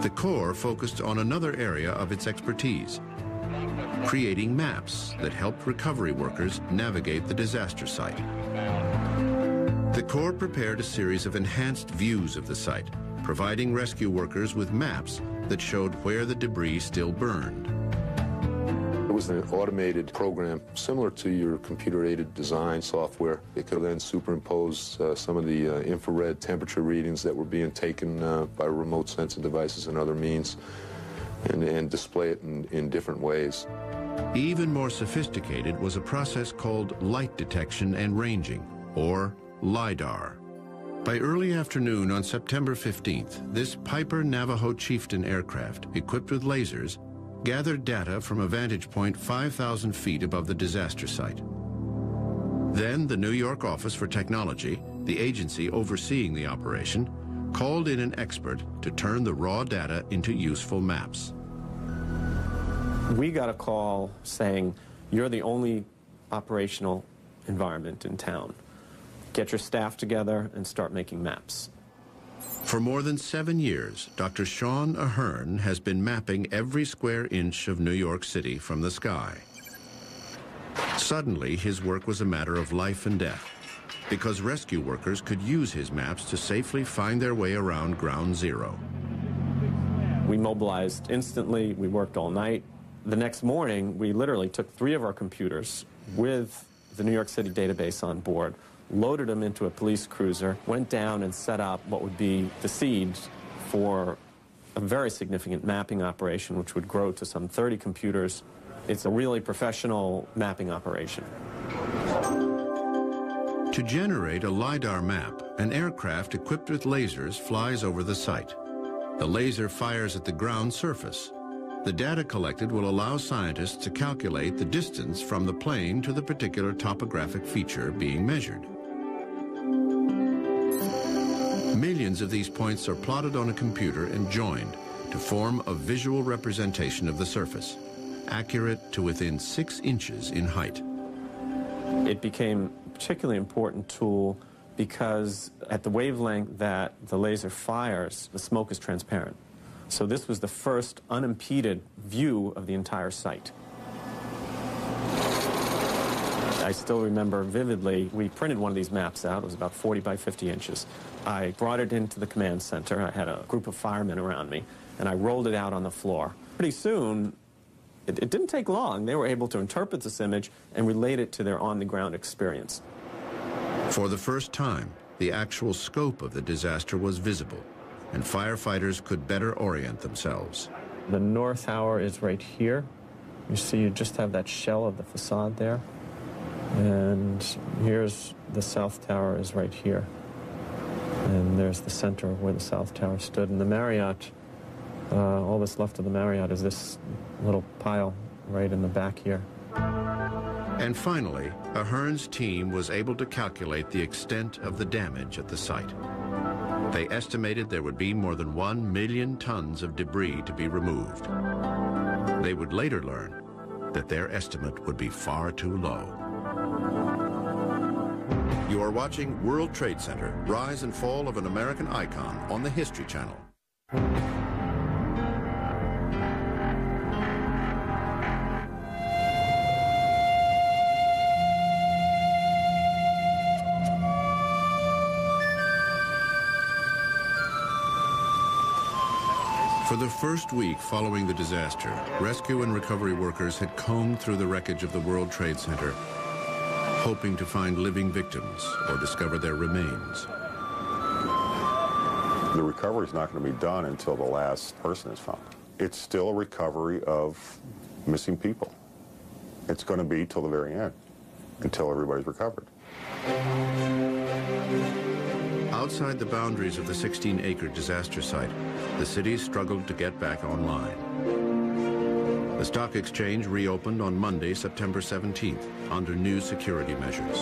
the Corps focused on another area of its expertise, creating maps that helped recovery workers navigate the disaster site. The Corps prepared a series of enhanced views of the site, providing rescue workers with maps that showed where the debris still burned. It was an automated program similar to your computer-aided design software. It could then superimpose uh, some of the uh, infrared temperature readings that were being taken uh, by remote sensing devices and other means and, and display it in, in different ways. Even more sophisticated was a process called light detection and ranging, or LIDAR. By early afternoon on September 15th, this Piper Navajo Chieftain aircraft, equipped with lasers, gathered data from a vantage point 5,000 feet above the disaster site. Then the New York Office for Technology, the agency overseeing the operation, called in an expert to turn the raw data into useful maps. We got a call saying, you're the only operational environment in town. Get your staff together and start making maps. For more than seven years, Dr. Sean Ahearn has been mapping every square inch of New York City from the sky. Suddenly, his work was a matter of life and death, because rescue workers could use his maps to safely find their way around Ground Zero. We mobilized instantly, we worked all night. The next morning, we literally took three of our computers with the New York City database on board, loaded them into a police cruiser, went down and set up what would be the siege for a very significant mapping operation, which would grow to some 30 computers. It's a really professional mapping operation. To generate a LiDAR map, an aircraft equipped with lasers flies over the site. The laser fires at the ground surface. The data collected will allow scientists to calculate the distance from the plane to the particular topographic feature being measured. Millions of these points are plotted on a computer and joined to form a visual representation of the surface, accurate to within six inches in height. It became a particularly important tool because at the wavelength that the laser fires, the smoke is transparent. So this was the first unimpeded view of the entire site. I still remember vividly, we printed one of these maps out. It was about 40 by 50 inches. I brought it into the command center. I had a group of firemen around me, and I rolled it out on the floor. Pretty soon, it, it didn't take long. They were able to interpret this image and relate it to their on-the-ground experience. For the first time, the actual scope of the disaster was visible, and firefighters could better orient themselves. The north tower is right here. You see, you just have that shell of the facade there. And here's the South Tower is right here. And there's the center where the South Tower stood. And the Marriott, uh, all that's left of the Marriott is this little pile right in the back here. And finally, Ahearn's team was able to calculate the extent of the damage at the site. They estimated there would be more than one million tons of debris to be removed. They would later learn that their estimate would be far too low. You are watching World Trade Center, Rise and Fall of an American Icon on the History Channel. For the first week following the disaster, rescue and recovery workers had combed through the wreckage of the World Trade Center, hoping to find living victims or discover their remains. The recovery is not going to be done until the last person is found. It's still a recovery of missing people. It's going to be till the very end, until everybody's recovered. Outside the boundaries of the 16-acre disaster site, the city struggled to get back online. The stock exchange reopened on Monday, September 17th, under new security measures.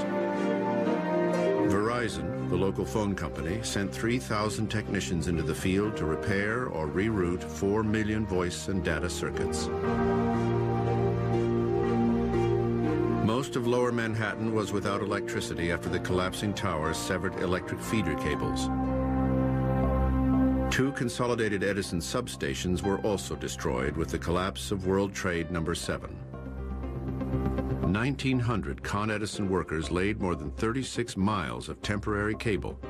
Verizon, the local phone company, sent 3,000 technicians into the field to repair or reroute 4 million voice and data circuits. Most of lower Manhattan was without electricity after the collapsing towers severed electric feeder cables. Two consolidated Edison substations were also destroyed with the collapse of World Trade Number 7. 1,900 Con Edison workers laid more than 36 miles of temporary cable,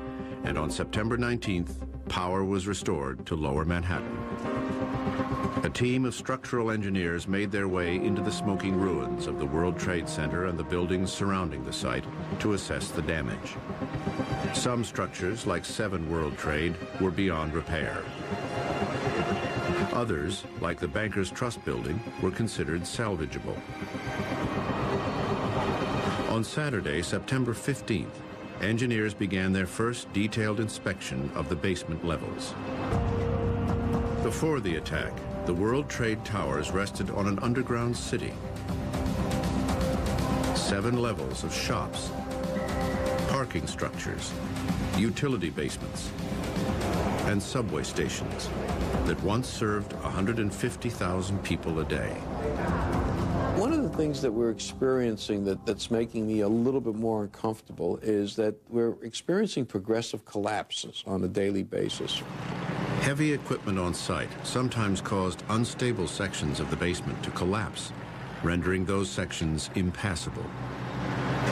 and on September 19th, power was restored to lower Manhattan. A team of structural engineers made their way into the smoking ruins of the World Trade Center and the buildings surrounding the site to assess the damage. Some structures, like 7 World Trade, were beyond repair. Others, like the Bankers Trust Building, were considered salvageable. On Saturday, September 15th, engineers began their first detailed inspection of the basement levels. Before the attack, the World Trade Towers rested on an underground city. Seven levels of shops, parking structures, utility basements, and subway stations that once served 150,000 people a day. One of the things that we're experiencing that, that's making me a little bit more uncomfortable is that we're experiencing progressive collapses on a daily basis. Heavy equipment on site sometimes caused unstable sections of the basement to collapse, rendering those sections impassable.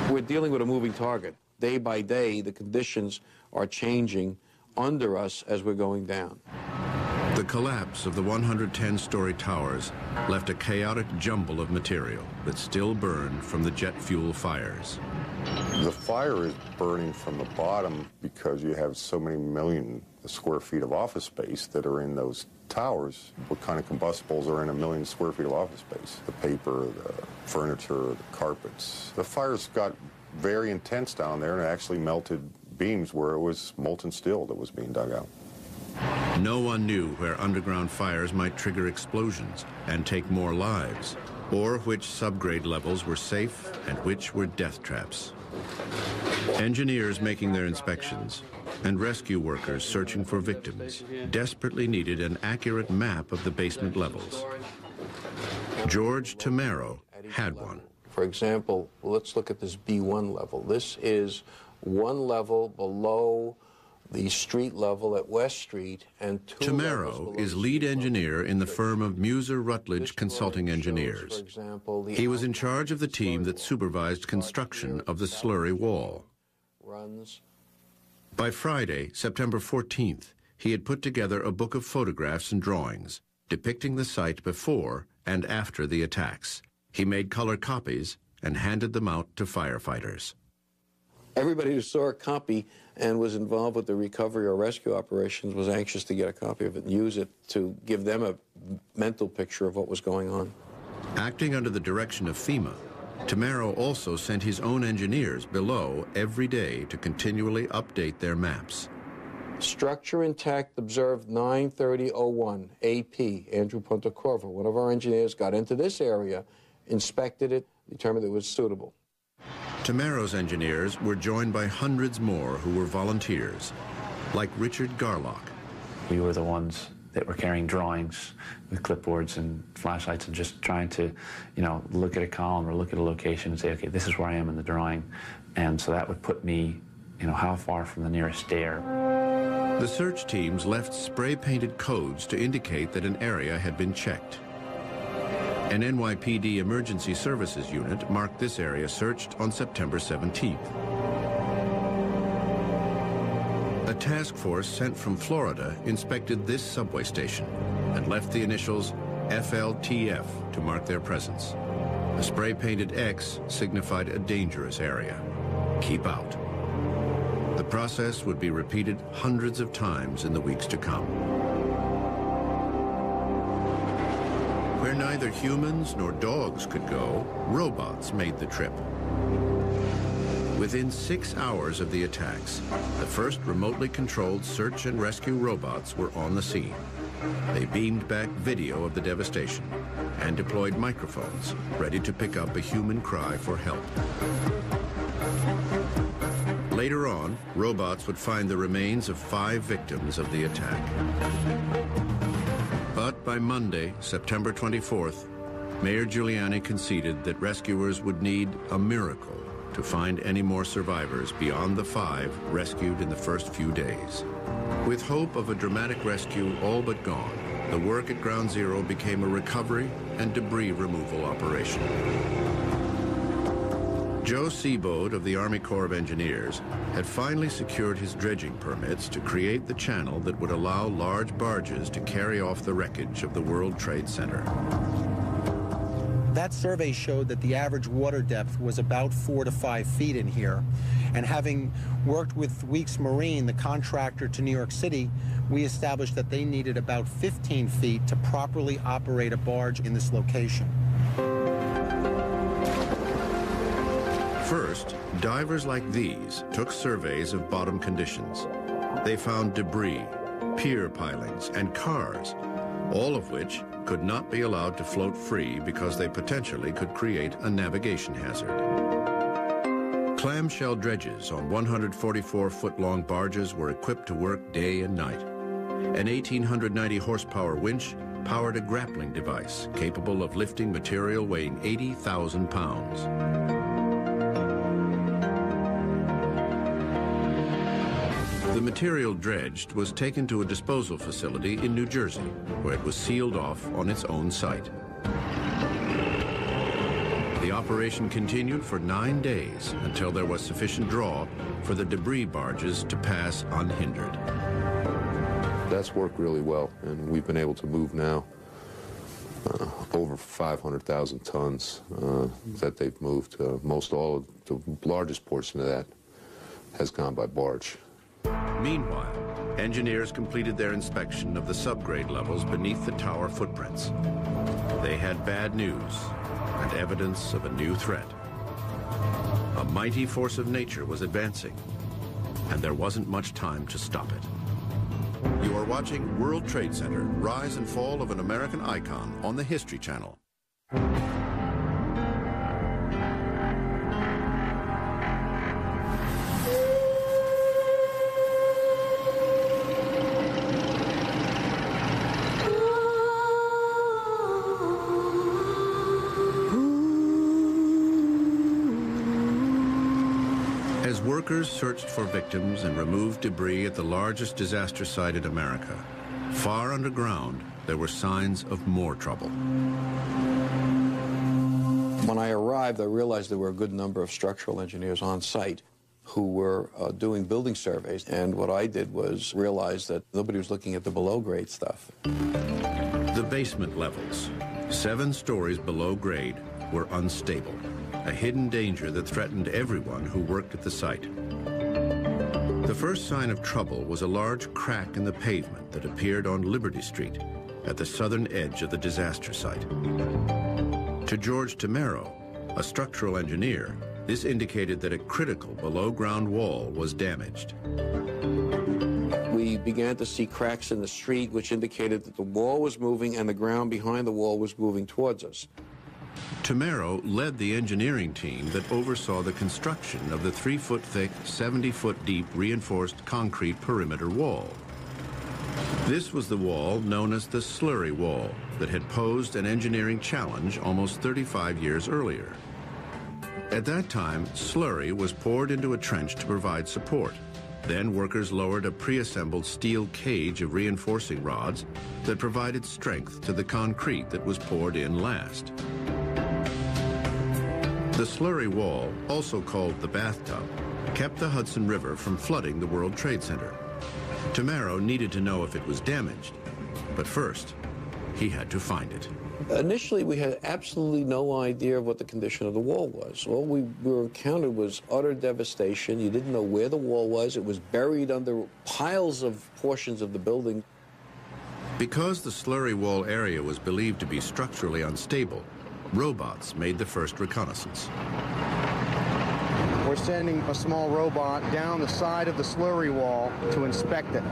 We're dealing with a moving target. Day by day, the conditions are changing under us as we're going down. The collapse of the 110-story towers left a chaotic jumble of material that still burned from the jet fuel fires. The fire is burning from the bottom because you have so many million square feet of office space that are in those towers. What kind of combustibles are in a million square feet of office space? The paper, the furniture, the carpets. The fires got very intense down there and actually melted beams where it was molten steel that was being dug out. No one knew where underground fires might trigger explosions and take more lives, or which subgrade levels were safe and which were death traps. Engineers making their inspections and rescue workers searching for victims desperately needed an accurate map of the basement levels. George Tamaro had one. For example, let's look at this B1 level. This is one level below the street level at West Street and two Tamaro is lead engineer in the firm of Muser Rutledge Consulting Engineers. example, He was in charge of the team that supervised construction of the slurry wall. runs By Friday, September 14th, he had put together a book of photographs and drawings depicting the site before and after the attacks. He made color copies and handed them out to firefighters. Everybody who saw a copy and was involved with the recovery or rescue operations was anxious to get a copy of it and use it to give them a mental picture of what was going on. Acting under the direction of FEMA, Tamaro also sent his own engineers below every day to continually update their maps. Structure intact observed 93001 AP, Andrew Pontecorvo. One of our engineers got into this area, inspected it, determined it was suitable. Tamaro's engineers were joined by hundreds more who were volunteers, like Richard Garlock. We were the ones that were carrying drawings with clipboards and flashlights and just trying to, you know, look at a column or look at a location and say, okay, this is where I am in the drawing. And so that would put me, you know, how far from the nearest stair. The search teams left spray-painted codes to indicate that an area had been checked. An NYPD emergency services unit marked this area searched on September 17th. A task force sent from Florida inspected this subway station and left the initials FLTF to mark their presence. A spray-painted X signified a dangerous area. Keep out. The process would be repeated hundreds of times in the weeks to come. Where neither humans nor dogs could go, robots made the trip. Within six hours of the attacks, the first remotely controlled search and rescue robots were on the scene. They beamed back video of the devastation and deployed microphones ready to pick up a human cry for help. Later on, robots would find the remains of five victims of the attack. But by Monday, September 24th, Mayor Giuliani conceded that rescuers would need a miracle to find any more survivors beyond the five rescued in the first few days. With hope of a dramatic rescue all but gone, the work at Ground Zero became a recovery and debris removal operation. Joe Seebode of the Army Corps of Engineers had finally secured his dredging permits to create the channel that would allow large barges to carry off the wreckage of the World Trade Center. That survey showed that the average water depth was about four to five feet in here. And having worked with Weeks Marine, the contractor to New York City, we established that they needed about 15 feet to properly operate a barge in this location. First, divers like these took surveys of bottom conditions. They found debris, pier pilings, and cars, all of which could not be allowed to float free because they potentially could create a navigation hazard. Clamshell dredges on 144-foot-long barges were equipped to work day and night. An 1,890 horsepower winch powered a grappling device capable of lifting material weighing 80,000 pounds. Material dredged was taken to a disposal facility in New Jersey, where it was sealed off on its own site. The operation continued for nine days until there was sufficient draw for the debris barges to pass unhindered. That's worked really well, and we've been able to move now uh, over 500,000 tons uh, that they've moved. Uh, most all, of the largest portion of that has gone by barge. Meanwhile, engineers completed their inspection of the subgrade levels beneath the tower footprints. They had bad news and evidence of a new threat. A mighty force of nature was advancing, and there wasn't much time to stop it. You are watching World Trade Center, Rise and Fall of an American Icon on the History Channel. Workers searched for victims and removed debris at the largest disaster site in America, far underground, there were signs of more trouble. When I arrived, I realized there were a good number of structural engineers on site who were uh, doing building surveys. And what I did was realize that nobody was looking at the below grade stuff. The basement levels, seven stories below grade, were unstable, a hidden danger that threatened everyone who worked at the site. The first sign of trouble was a large crack in the pavement that appeared on Liberty Street at the southern edge of the disaster site. To George Tamaro, A structural engineer, this indicated that a critical below-ground wall was damaged. We began to see cracks in the street, which indicated that the wall was moving and the ground behind the wall was moving towards us. Tamaro led the engineering team that oversaw the construction of the three-foot thick, 70-foot deep reinforced concrete perimeter wall. This was the wall known as the slurry wall that had posed an engineering challenge almost 35 years earlier. At that time, slurry was poured into a trench to provide support. Then workers lowered a pre-assembled steel cage of reinforcing rods that provided strength to the concrete that was poured in last. The slurry wall, also called the bathtub, kept the Hudson River from flooding the World Trade Center. Tamaro needed to know if it was damaged, but first, he had to find it. Initially, we had absolutely no idea of what the condition of the wall was. All we were encountered was utter devastation. You didn't know where the wall was. It was buried under piles of portions of the building. Because the slurry wall area was believed to be structurally unstable, robots made the first reconnaissance. We're sending a small robot down the side of the slurry wall to inspect it.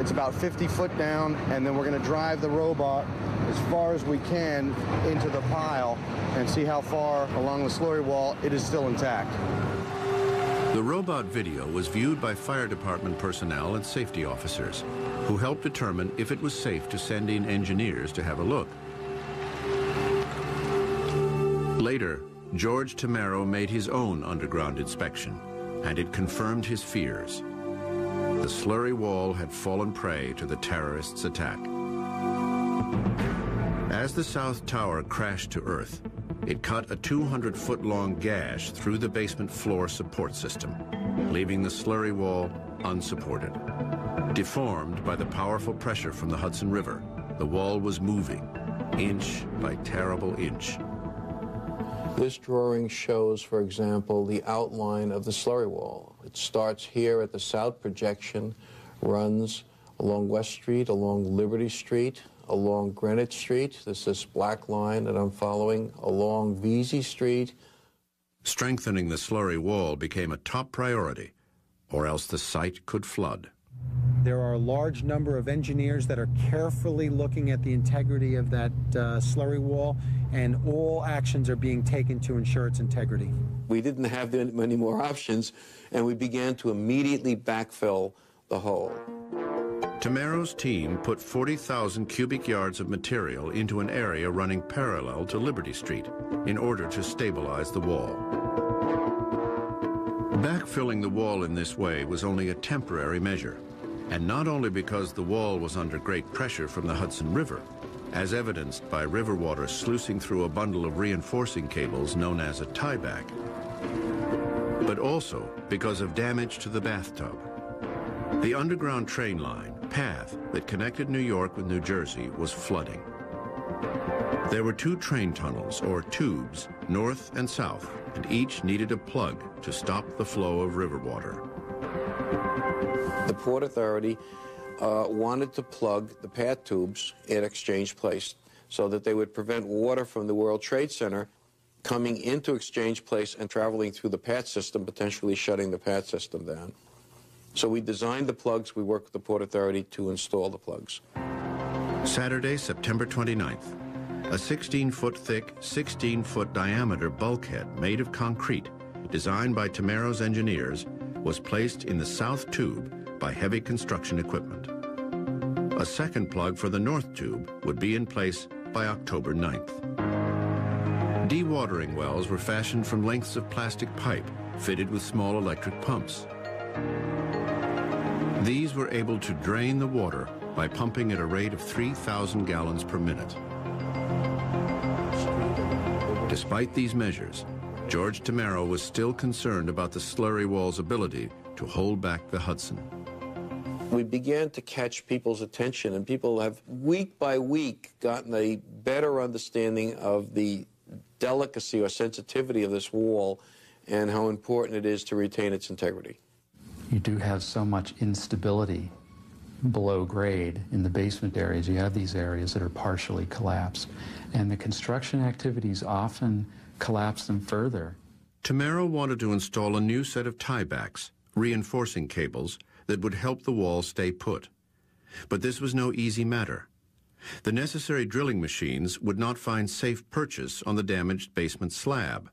It's about 50 foot down, and then we're going to drive the robot as far as we can into the pile and see how far along the slurry wall it is still intact. The robot video was viewed by fire department personnel and safety officers, who helped determine if it was safe to send in engineers to have a look. Later, George Tamaro made his own underground inspection, and it confirmed his fears. The slurry wall had fallen prey to the terrorists' attack. As the South Tower crashed to Earth, it cut a 200-foot-long gash through the basement floor support system, leaving the slurry wall unsupported. Deformed by the powerful pressure from the Hudson River, the wall was moving, inch by terrible inch. This drawing shows, for example, the outline of the slurry wall. It starts here at the south projection, runs along West Street, along Liberty Street, along Greenwich Street. This is this black line that I'm following, along Vesey Street. Strengthening the slurry wall became a top priority, or else the site could flood. There are a large number of engineers that are carefully looking at the integrity of that uh, slurry wall, and all actions are being taken to ensure its integrity. We didn't have many more options, and we began to immediately backfill the hole. Tamaro's team put 40,000 cubic yards of material into an area running parallel to Liberty Street in order to stabilize the wall. Backfilling the wall in this way was only a temporary measure, and not only because the wall was under great pressure from the Hudson River, as evidenced by river water sluicing through a bundle of reinforcing cables known as a tieback, but also because of damage to the bathtub. The underground train line, PATH, that connected New York with New Jersey was flooding. There were two train tunnels, or tubes, north and south, and each needed a plug to stop the flow of river water. The Port Authority uh, wanted to plug the PATH tubes at Exchange Place so that they would prevent water from the World Trade Center coming into Exchange Place and traveling through the PATH system, potentially shutting the PATH system down. So we designed the plugs. We worked with the Port Authority to install the plugs. Saturday, September 29th. A 16-foot thick, 16-foot diameter bulkhead made of concrete, designed by Tamaro's engineers, was placed in the south tube by heavy construction equipment. A second plug for the north tube would be in place by October 9th. Dewatering wells were fashioned from lengths of plastic pipe fitted with small electric pumps. These were able to drain the water by pumping at a rate of 3,000 gallons per minute. Despite these measures, George Tamaro was still concerned about the slurry wall's ability to hold back the Hudson. We began to catch people's attention, and people have week by week gotten a better understanding of the delicacy or sensitivity of this wall and how important it is to retain its integrity. You do have so much instability below grade in the basement areas. You have these areas that are partially collapsed. And the construction activities often collapse them further. Tamaro wanted to install a new set of tiebacks, reinforcing cables, that would help the wall stay put. But this was no easy matter. The necessary drilling machines would not find safe purchase on the damaged basement slab,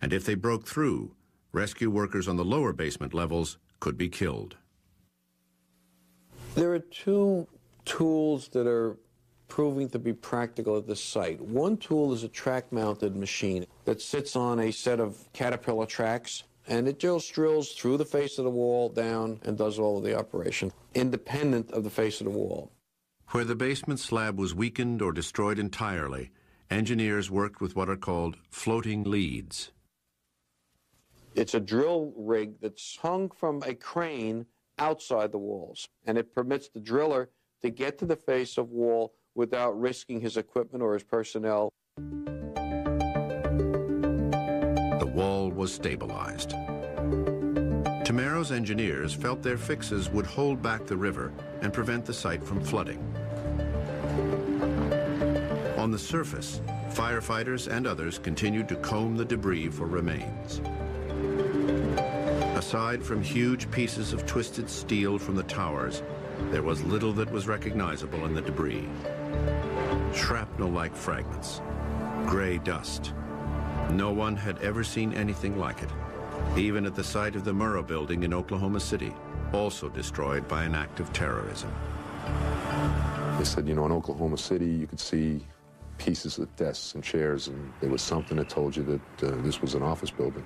and if they broke through, rescue workers on the lower basement levels could be killed. There are two tools that are proving to be practical at this site. One tool is a track-mounted machine that sits on a set of Caterpillar tracks, and it just drills through the face of the wall, down, and does all of the operation, independent of the face of the wall. Where the basement slab was weakened or destroyed entirely, engineers worked with what are called floating leads. It's a drill rig that's hung from a crane outside the walls, and it permits the driller to get to the face of wall without risking his equipment or his personnel. Wall was stabilized. Tamaro's engineers felt their fixes would hold back the river and prevent the site from flooding. On the surface, firefighters and others continued to comb the debris for remains. Aside from huge pieces of twisted steel from the towers, there was little that was recognizable in the debris. Shrapnel-like fragments, gray dust. No one had ever seen anything like it, even at the site of the Murrah building in Oklahoma City, also destroyed by an act of terrorism. They said, you know, in Oklahoma City, you could see pieces of desks and chairs, and there was something that told you that uh, this was an office building.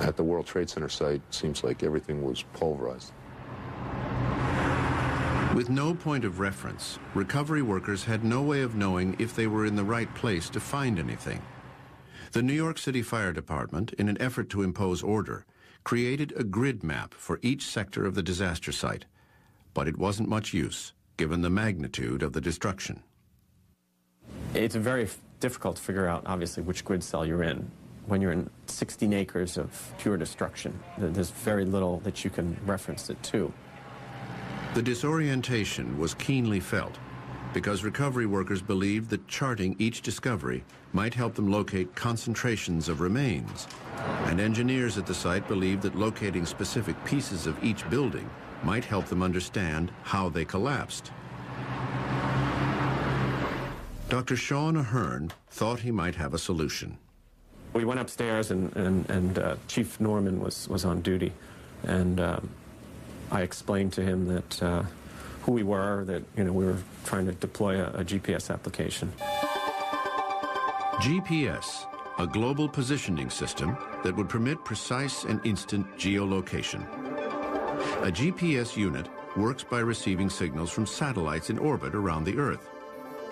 At the World Trade Center site, seems like everything was pulverized. With no point of reference, recovery workers had no way of knowing if they were in the right place to find anything. The New York City Fire Department, in an effort to impose order, created a grid map for each sector of the disaster site, but it wasn't much use, given the magnitude of the destruction. It's very difficult to figure out, obviously, which grid cell you're in. When you're in 16 acres of pure destruction, there's very little that you can reference it to. The disorientation was keenly felt because recovery workers believed that charting each discovery might help them locate concentrations of remains, and engineers at the site believed that locating specific pieces of each building might help them understand how they collapsed. Dr. Sean Ahearn thought he might have a solution. We went upstairs and, and, and uh, Chief Norman was, was on duty, and um, I explained to him that uh, who we were, that you know we were trying to deploy a, a GPS application. GPS, a global positioning system that would permit precise and instant geolocation. A GPS unit works by receiving signals from satellites in orbit around the Earth.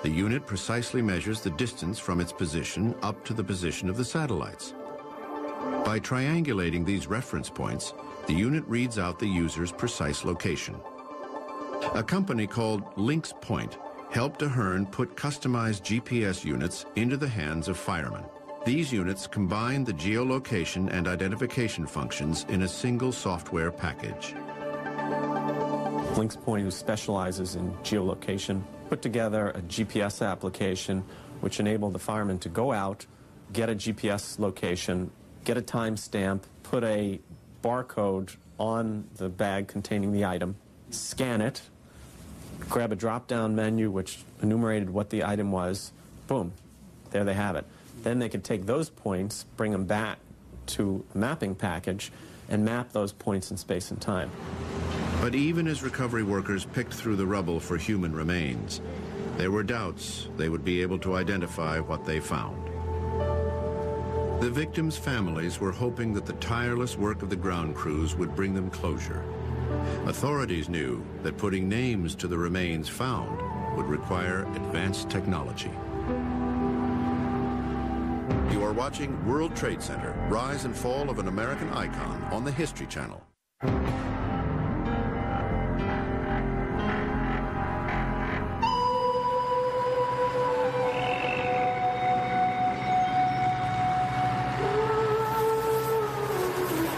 The unit precisely measures the distance from its position up to the position of the satellites. By triangulating these reference points, the unit reads out the user's precise location. A company called Lynx Point helped Ahearn put customized GPS units into the hands of firemen. These units combine the geolocation and identification functions in a single software package. Lynx Point, who specializes in geolocation, put together a GPS application which enabled the firemen to go out, get a GPS location, get a timestamp, put a barcode on the bag containing the item, scan it, grab a drop-down menu which enumerated what the item was, boom, there they have it. Then they could take those points, bring them back to a mapping package, and map those points in space and time. But even as recovery workers picked through the rubble for human remains, there were doubts they would be able to identify what they found. The victims' families were hoping that the tireless work of the ground crews would bring them closure. Authorities knew that putting names to the remains found would require advanced technology. You are watching World Trade Center, Rise and Fall of an American Icon on the History Channel.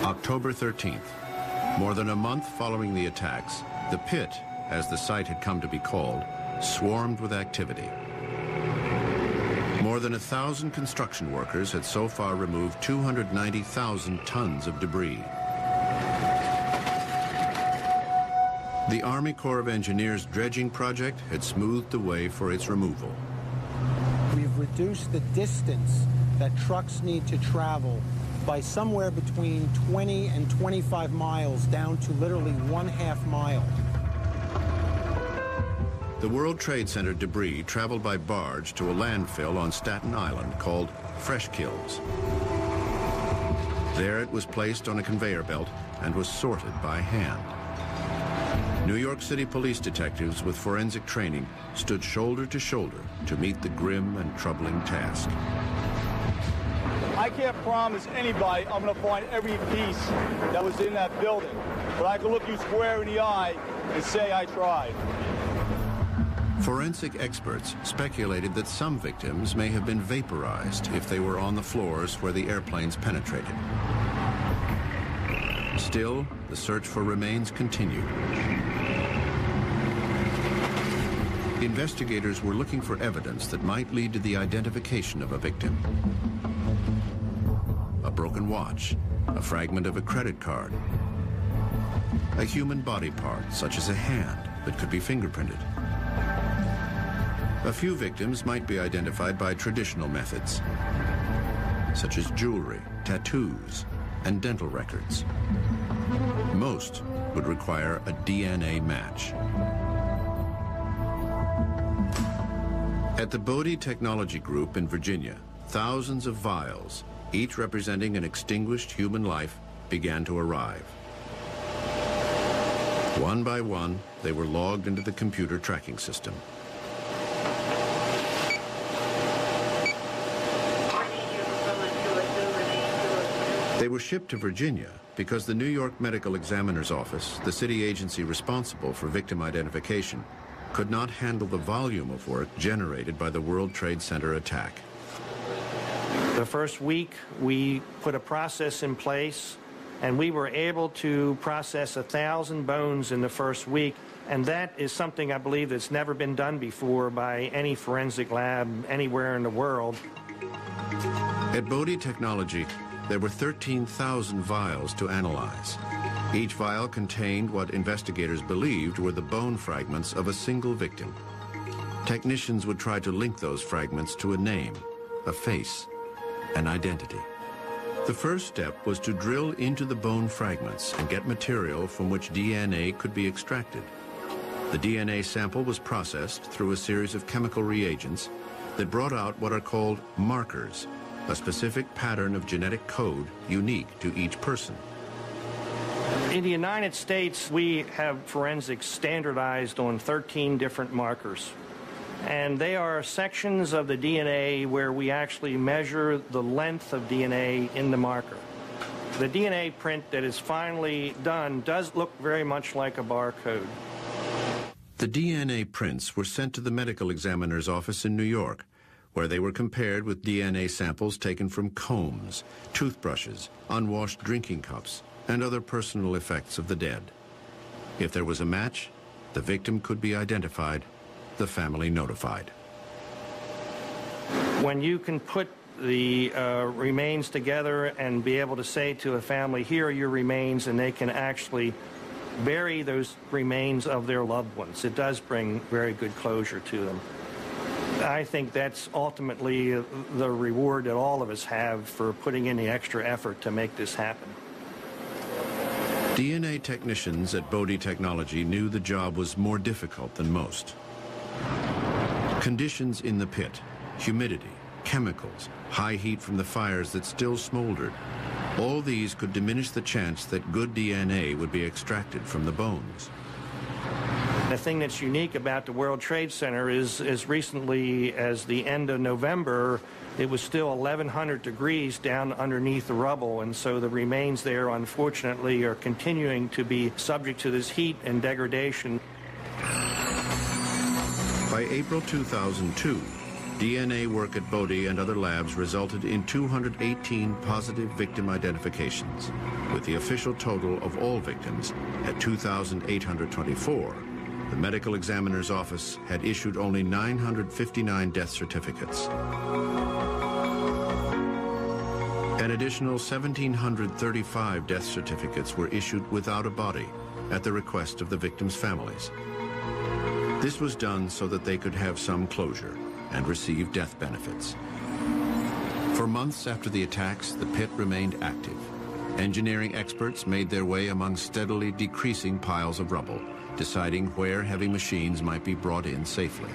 October 13th. More than a month following the attacks, the pit, as the site had come to be called, swarmed with activity. More than a thousand construction workers had so far removed 290,000 tons of debris. The Army Corps of Engineers dredging project had smoothed the way for its removal. We've reduced the distance that trucks need to travel by somewhere between 20 and 25 miles down to literally one half mile. The World Trade Center debris traveled by barge to a landfill on Staten Island called Fresh Kills. There it was placed on a conveyor belt and was sorted by hand. New York City police detectives with forensic training stood shoulder to shoulder to meet the grim and troubling task. I can't promise anybody I'm going to find every piece that was in that building, but I can look you square in the eye and say I tried. Forensic experts speculated that some victims may have been vaporized if they were on the floors where the airplanes penetrated. Still, the search for remains continued. Investigators were looking for evidence that might lead to the identification of a victim. Broken watch, a fragment of a credit card, a human body part, such as a hand, that could be fingerprinted. A few victims might be identified by traditional methods, such as jewelry, tattoos, and dental records. Most would require a DNA match. At the Bode Technology Group in Virginia, thousands of vials, each representing an extinguished human life, began to arrive. One by one, they were logged into the computer tracking system. They were shipped to Virginia because the New York Medical Examiner's Office, the city agency responsible for victim identification, could not handle the volume of work generated by the World Trade Center attack. The first week, we put a process in place, and we were able to process a thousand bones in the first week. And that is something I believe that's never been done before by any forensic lab anywhere in the world. At Bode Technology, there were 13,000 vials to analyze. Each vial contained what investigators believed were the bone fragments of a single victim. Technicians would try to link those fragments to a name, a face, an identity. The first step was to drill into the bone fragments and get material from which DNA could be extracted. The DNA sample was processed through a series of chemical reagents that brought out what are called markers, a specific pattern of genetic code unique to each person. In the United States, we have forensics standardized on 13 different markers. And they are sections of the DNA where we actually measure the length of DNA in the marker. The DNA print that is finally done does look very much like a barcode. The DNA prints were sent to the medical examiner's office in New York, where they were compared with DNA samples taken from combs, toothbrushes, unwashed drinking cups, and other personal effects of the dead. If there was a match, the victim could be identified, the family notified. When you can put the uh, remains together and be able to say to a family, here are your remains, and they can actually bury those remains of their loved ones, it does bring very good closure to them. I think that's ultimately the reward that all of us have for putting in the extra effort to make this happen. DNA technicians at Bode Technology knew the job was more difficult than most. Conditions in the pit, humidity, chemicals, high heat from the fires that still smoldered, all these could diminish the chance that good DNA would be extracted from the bones. The thing that's unique about the World Trade Center is as recently as the end of November, it was still 1,100 degrees down underneath the rubble, and so the remains there, unfortunately, are continuing to be subject to this heat and degradation. By April 2002, DNA work at Bode and other labs resulted in 218 positive victim identifications, with the official total of all victims at 2,824 the medical examiner's office had issued only 959 death certificates. An additional 1,735 death certificates were issued without a body at the request of the victims' families. This was done so that they could have some closure and receive death benefits. For months after the attacks, the pit remained active. Engineering experts made their way among steadily decreasing piles of rubble, deciding where heavy machines might be brought in safely.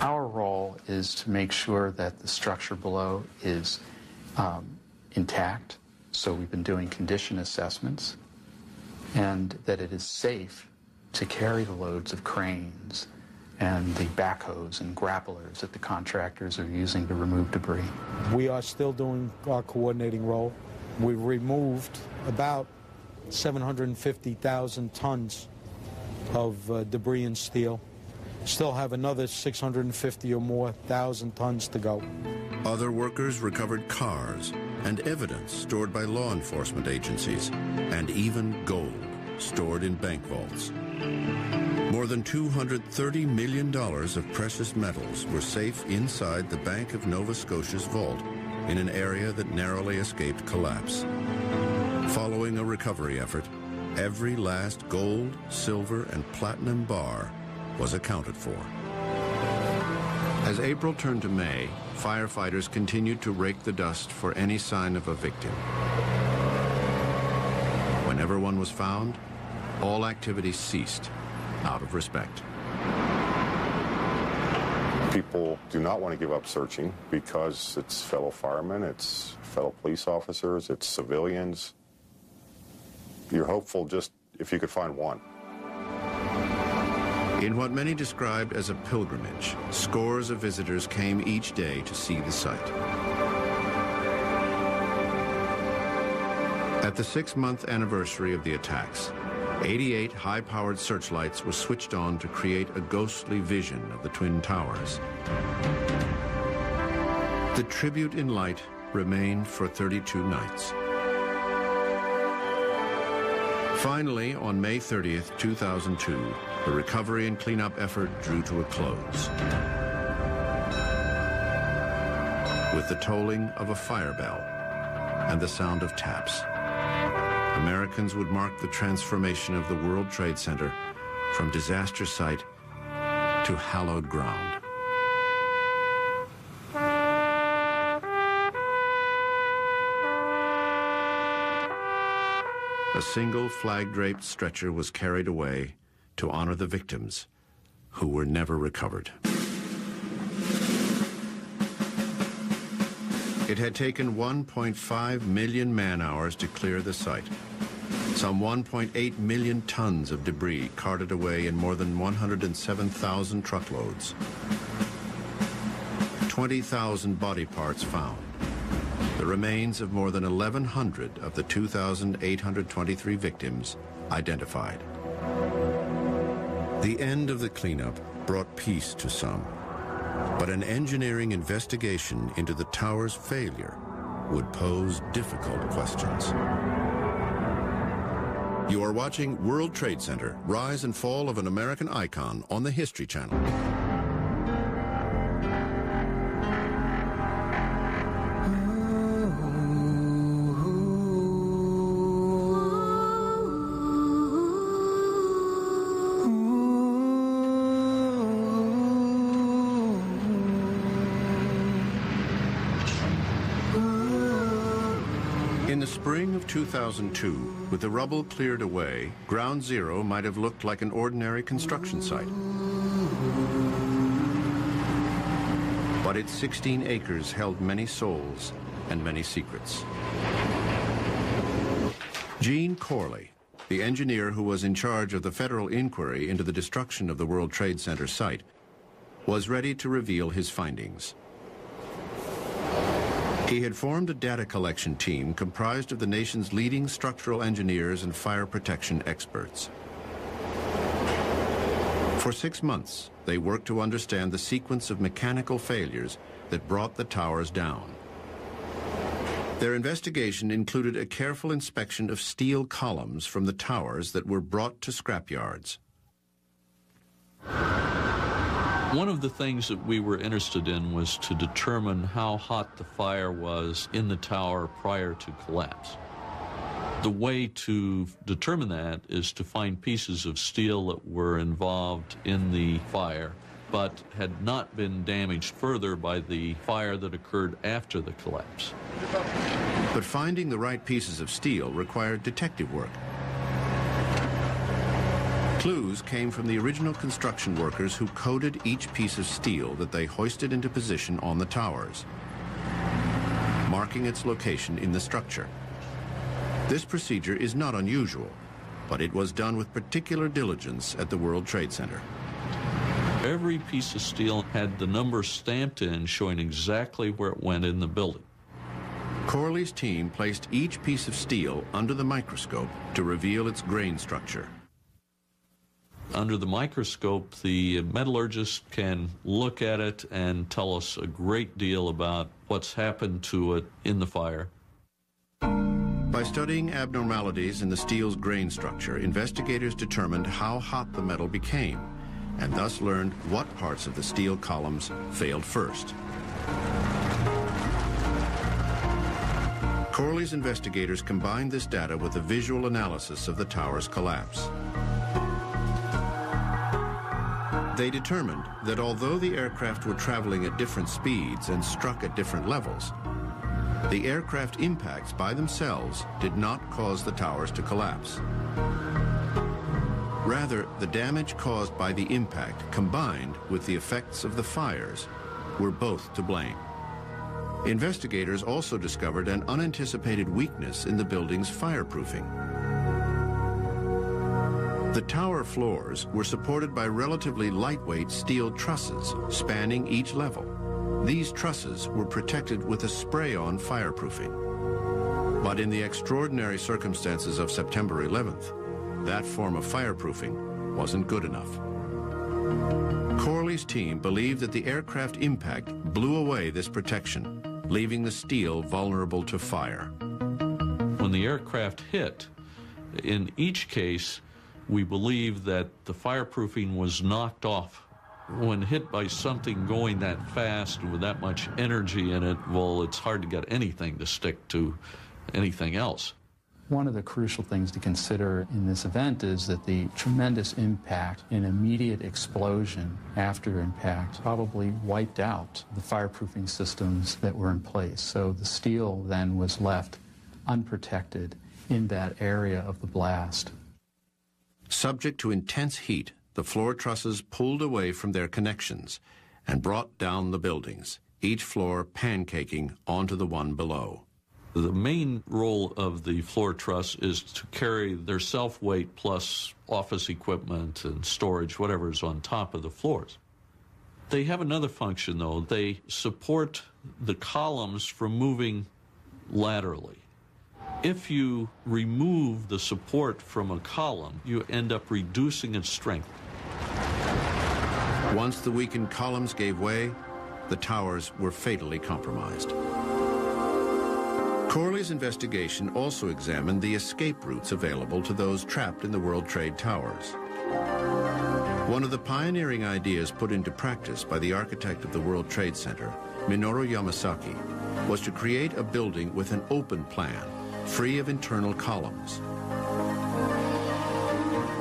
Our role is to make sure that the structure below is um, intact. So we've been doing condition assessments and that it is safe to carry the loads of cranes and the backhoes and grapplers that the contractors are using to remove debris. We are still doing our coordinating role. We've removed about 750,000 tons of uh, debris and steel. Still have another 650 or more thousand tons to go. Other workers recovered cars and evidence stored by law enforcement agencies, and even gold stored in bank vaults. More than $230 million of precious metals were safe inside the Bank of Nova Scotia's vault in an area that narrowly escaped collapse. Following a recovery effort, every last gold, silver, and platinum bar was accounted for. As April turned to May, firefighters continued to rake the dust for any sign of a victim. Whenever one was found, all activity ceased out of respect. People do not want to give up searching because it's fellow firemen, it's fellow police officers, it's civilians. You're hopeful just if you could find one. In what many described as a pilgrimage, scores of visitors came each day to see the site. At the six-month anniversary of the attacks, 88 high-powered searchlights were switched on to create a ghostly vision of the Twin Towers. The tribute in light remained for 32 nights. Finally, on May 30th, 2002, the recovery and cleanup effort drew to a close. With the tolling of a fire bell and the sound of taps, Americans would mark the transformation of the World Trade Center from disaster site to hallowed ground. A single flag-draped stretcher was carried away to honor the victims who were never recovered. It had taken 1.5 million man-hours to clear the site. Some 1.8 million tons of debris carted away in more than 107,000 truckloads. 20,000 body parts found. The remains of more than 1,100 of the 2,823 victims identified. The end of the cleanup brought peace to some, but an engineering investigation into the tower's failure would pose difficult questions. You are watching World Trade Center, Rise and Fall of an American Icon on the History Channel. 2002, with the rubble cleared away, Ground Zero might have looked like an ordinary construction site. But its 16 acres held many souls and many secrets. Gene Corley, the engineer who was in charge of the federal inquiry into the destruction of the World Trade Center site, was ready to reveal his findings. He had formed a data collection team comprised of the nation's leading structural engineers and fire protection experts. For six months, they worked to understand the sequence of mechanical failures that brought the towers down. Their investigation included a careful inspection of steel columns from the towers that were brought to scrapyards. One of the things that we were interested in was to determine how hot the fire was in the tower prior to collapse. The way to determine that is to find pieces of steel that were involved in the fire but had not been damaged further by the fire that occurred after the collapse. But finding the right pieces of steel required detective work. Clues came from the original construction workers who coded each piece of steel that they hoisted into position on the towers, marking its location in the structure. This procedure is not unusual, but it was done with particular diligence at the World Trade Center. Every piece of steel had the number stamped in showing exactly where it went in the building. Corley's team placed each piece of steel under the microscope to reveal its grain structure. Under the microscope, the metallurgist can look at it and tell us a great deal about what's happened to it in the fire. By studying abnormalities in the steel's grain structure, investigators determined how hot the metal became and thus learned what parts of the steel columns failed first. Corley's investigators combined this data with a visual analysis of the tower's collapse. They determined that although the aircraft were traveling at different speeds and struck at different levels, the aircraft impacts by themselves did not cause the towers to collapse. Rather, the damage caused by the impact combined with the effects of the fires were both to blame. Investigators also discovered an unanticipated weakness in the building's fireproofing. The tower floors were supported by relatively lightweight steel trusses spanning each level. These trusses were protected with a spray-on fireproofing. But in the extraordinary circumstances of September 11th, that form of fireproofing wasn't good enough. Corley's team believed that the aircraft impact blew away this protection, leaving the steel vulnerable to fire. When the aircraft hit, in each case, we believe that the fireproofing was knocked off when hit by something going that fast with that much energy in it, well, it's hard to get anything to stick to anything else. One of the crucial things to consider in this event is that the tremendous impact and immediate explosion after impact probably wiped out the fireproofing systems that were in place. So the steel then was left unprotected in that area of the blast. Subject to intense heat, the floor trusses pulled away from their connections and brought down the buildings, each floor pancaking onto the one below. The main role of the floor truss is to carry their self weight plus office equipment and storage, whatever is on top of the floors. They have another function, though. They support the columns from moving laterally. If you remove the support from a column, you end up reducing its strength. Once the weakened columns gave way, the towers were fatally compromised. Corley's investigation also examined the escape routes available to those trapped in the World Trade Towers. One of the pioneering ideas put into practice by the architect of the World Trade Center, Minoru Yamasaki, was to create a building with an open plan, free of internal columns.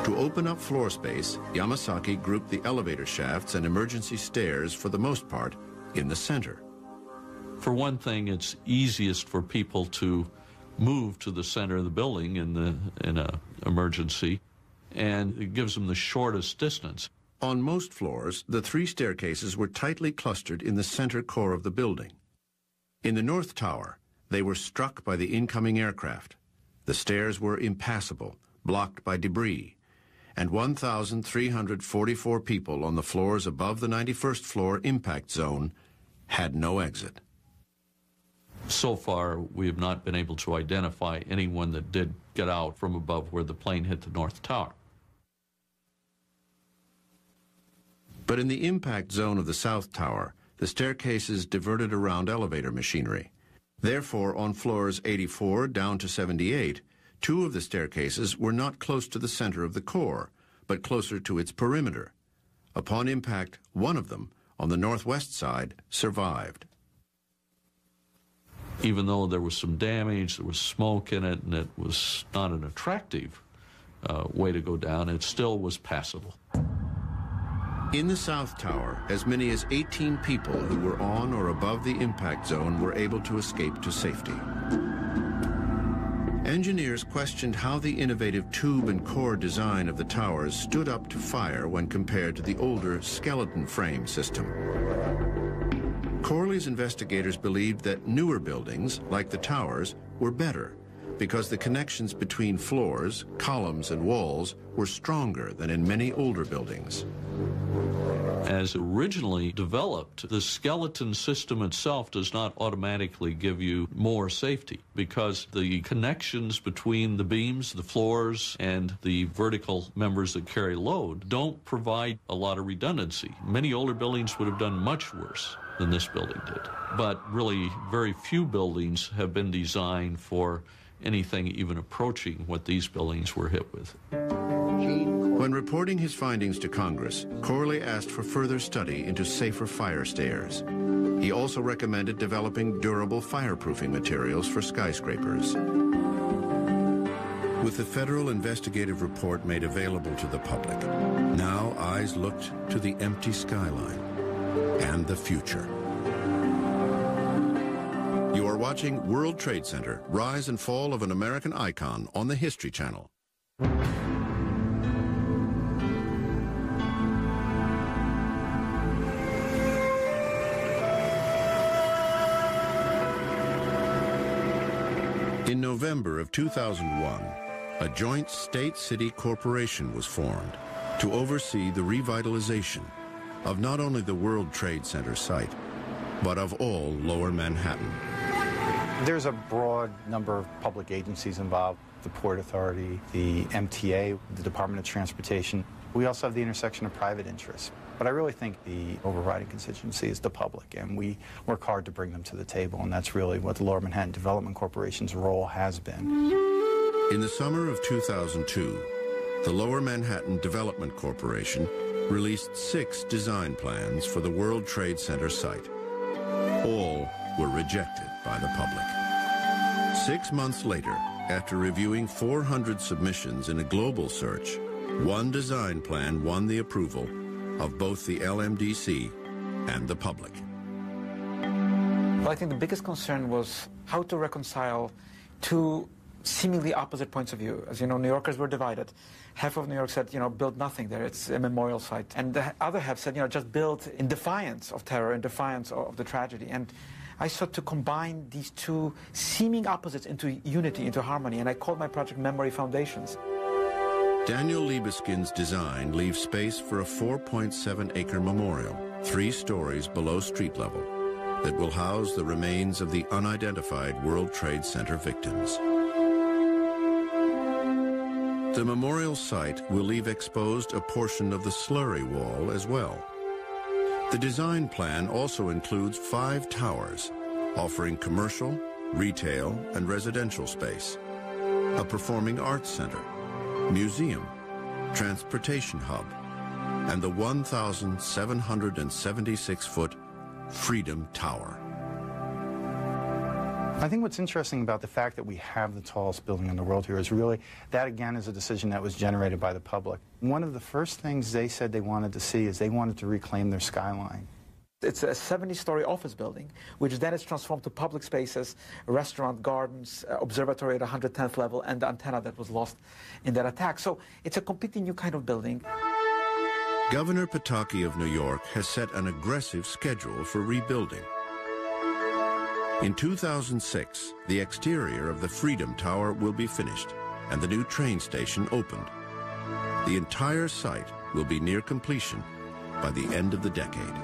To open up floor space, Yamasaki grouped the elevator shafts and emergency stairs, for the most part, in the center. For one thing, it's easiest for people to move to the center of the building in the in a emergency, and it gives them the shortest distance. On most floors, the three staircases were tightly clustered in the center core of the building. In the North Tower, they were struck by the incoming aircraft. The stairs were impassable, blocked by debris, and 1,344 people on the floors above the 91st floor impact zone had no exit. So far, we have not been able to identify anyone that did get out from above where the plane hit the North Tower. But in the impact zone of the South Tower, the staircases diverted around elevator machinery. Therefore, on floors 84 down to 78, two of the staircases were not close to the center of the core, but closer to its perimeter. Upon impact, one of them, on the northwest side, survived. Even though there was some damage, there was smoke in it, and it was not an attractive uh, way to go down, it still was passable. In the South Tower, as many as 18 people who were on or above the impact zone were able to escape to safety. Engineers questioned how the innovative tube and core design of the towers stood up to fire when compared to the older skeleton frame system. Corley's investigators believed that newer buildings, like the towers, were better because the connections between floors, columns, and walls were stronger than in many older buildings. As originally developed, the skeleton system itself does not automatically give you more safety because the connections between the beams, the floors, and the vertical members that carry load don't provide a lot of redundancy. Many older buildings would have done much worse than this building did. But really, very few buildings have been designed for anything even approaching what these buildings were hit with. When reporting his findings to Congress, Corley asked for further study into safer fire stairs. He also recommended developing durable fireproofing materials for skyscrapers. With the federal investigative report made available to the public, now eyes looked to the empty skyline and the future. You are watching World Trade Center, Rise and Fall of an American Icon on the History Channel. In November of 2001, a joint state-city corporation was formed to oversee the revitalization of not only the World Trade Center site, but of all Lower Manhattan. There's a broad number of public agencies involved, the Port Authority, the MTA, the Department of Transportation. We also have the intersection of private interests. But I really think the overriding constituency is the public, and we work hard to bring them to the table, and that's really what the Lower Manhattan Development Corporation's role has been. In the summer of 2002, the Lower Manhattan Development Corporation released six design plans for the World Trade Center site. All were rejected by the public. Six months later, after reviewing 400 submissions in a global search, one design plan won the approval of both the LMDC and the public. Well, I think the biggest concern was how to reconcile two seemingly opposite points of view. As you know, New Yorkers were divided. Half of New York said, you know, build nothing there. It's a memorial site. And the other half said, you know, just build in defiance of terror, in defiance of the tragedy. And I sought to combine these two seeming opposites into unity, into harmony. And I called my project Memory Foundations. Daniel Libeskind's design leaves space for a 4.7 acre memorial, three stories below street level, that will house the remains of the unidentified World Trade Center victims. The memorial site will leave exposed a portion of the slurry wall as well. The design plan also includes five towers, offering commercial, retail, and residential space, a performing arts center, museum, transportation hub, and the 1,776-foot Freedom Tower. I think what's interesting about the fact that we have the tallest building in the world here is really, that again is a decision that was generated by the public. One of the first things they said they wanted to see is they wanted to reclaim their skyline. It's a 70-story office building, which then is transformed to public spaces, restaurant, gardens, uh, observatory at 110th level, and the antenna that was lost in that attack. So it's a completely new kind of building. Governor Pataki of New York has set an aggressive schedule for rebuilding. In 2006, the exterior of the Freedom Tower will be finished and the new train station opened. The entire site will be near completion by the end of the decade.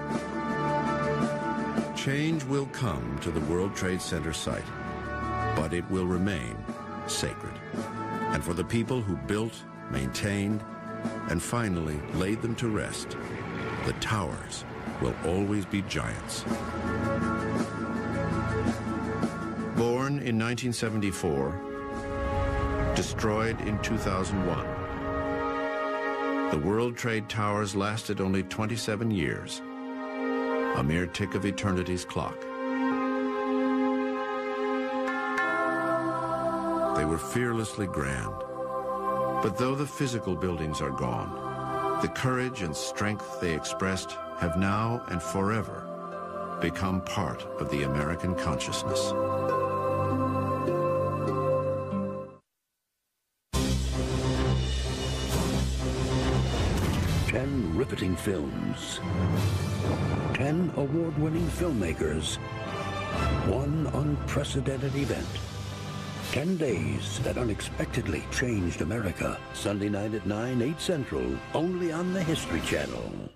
Change will come to the World Trade Center site, but it will remain sacred. And for the people who built, maintained, and finally laid them to rest, the towers will always be giants. Born in 1974, destroyed in 2001. The World Trade Towers lasted only 27 years, a mere tick of eternity's clock. They were fearlessly grand. But though the physical buildings are gone, the courage and strength they expressed have now and forever become part of the American consciousness. Riveting films. Ten award-winning filmmakers. One unprecedented event. Ten days that unexpectedly changed America. Sunday night at 9, 8 Central, only on the History Channel.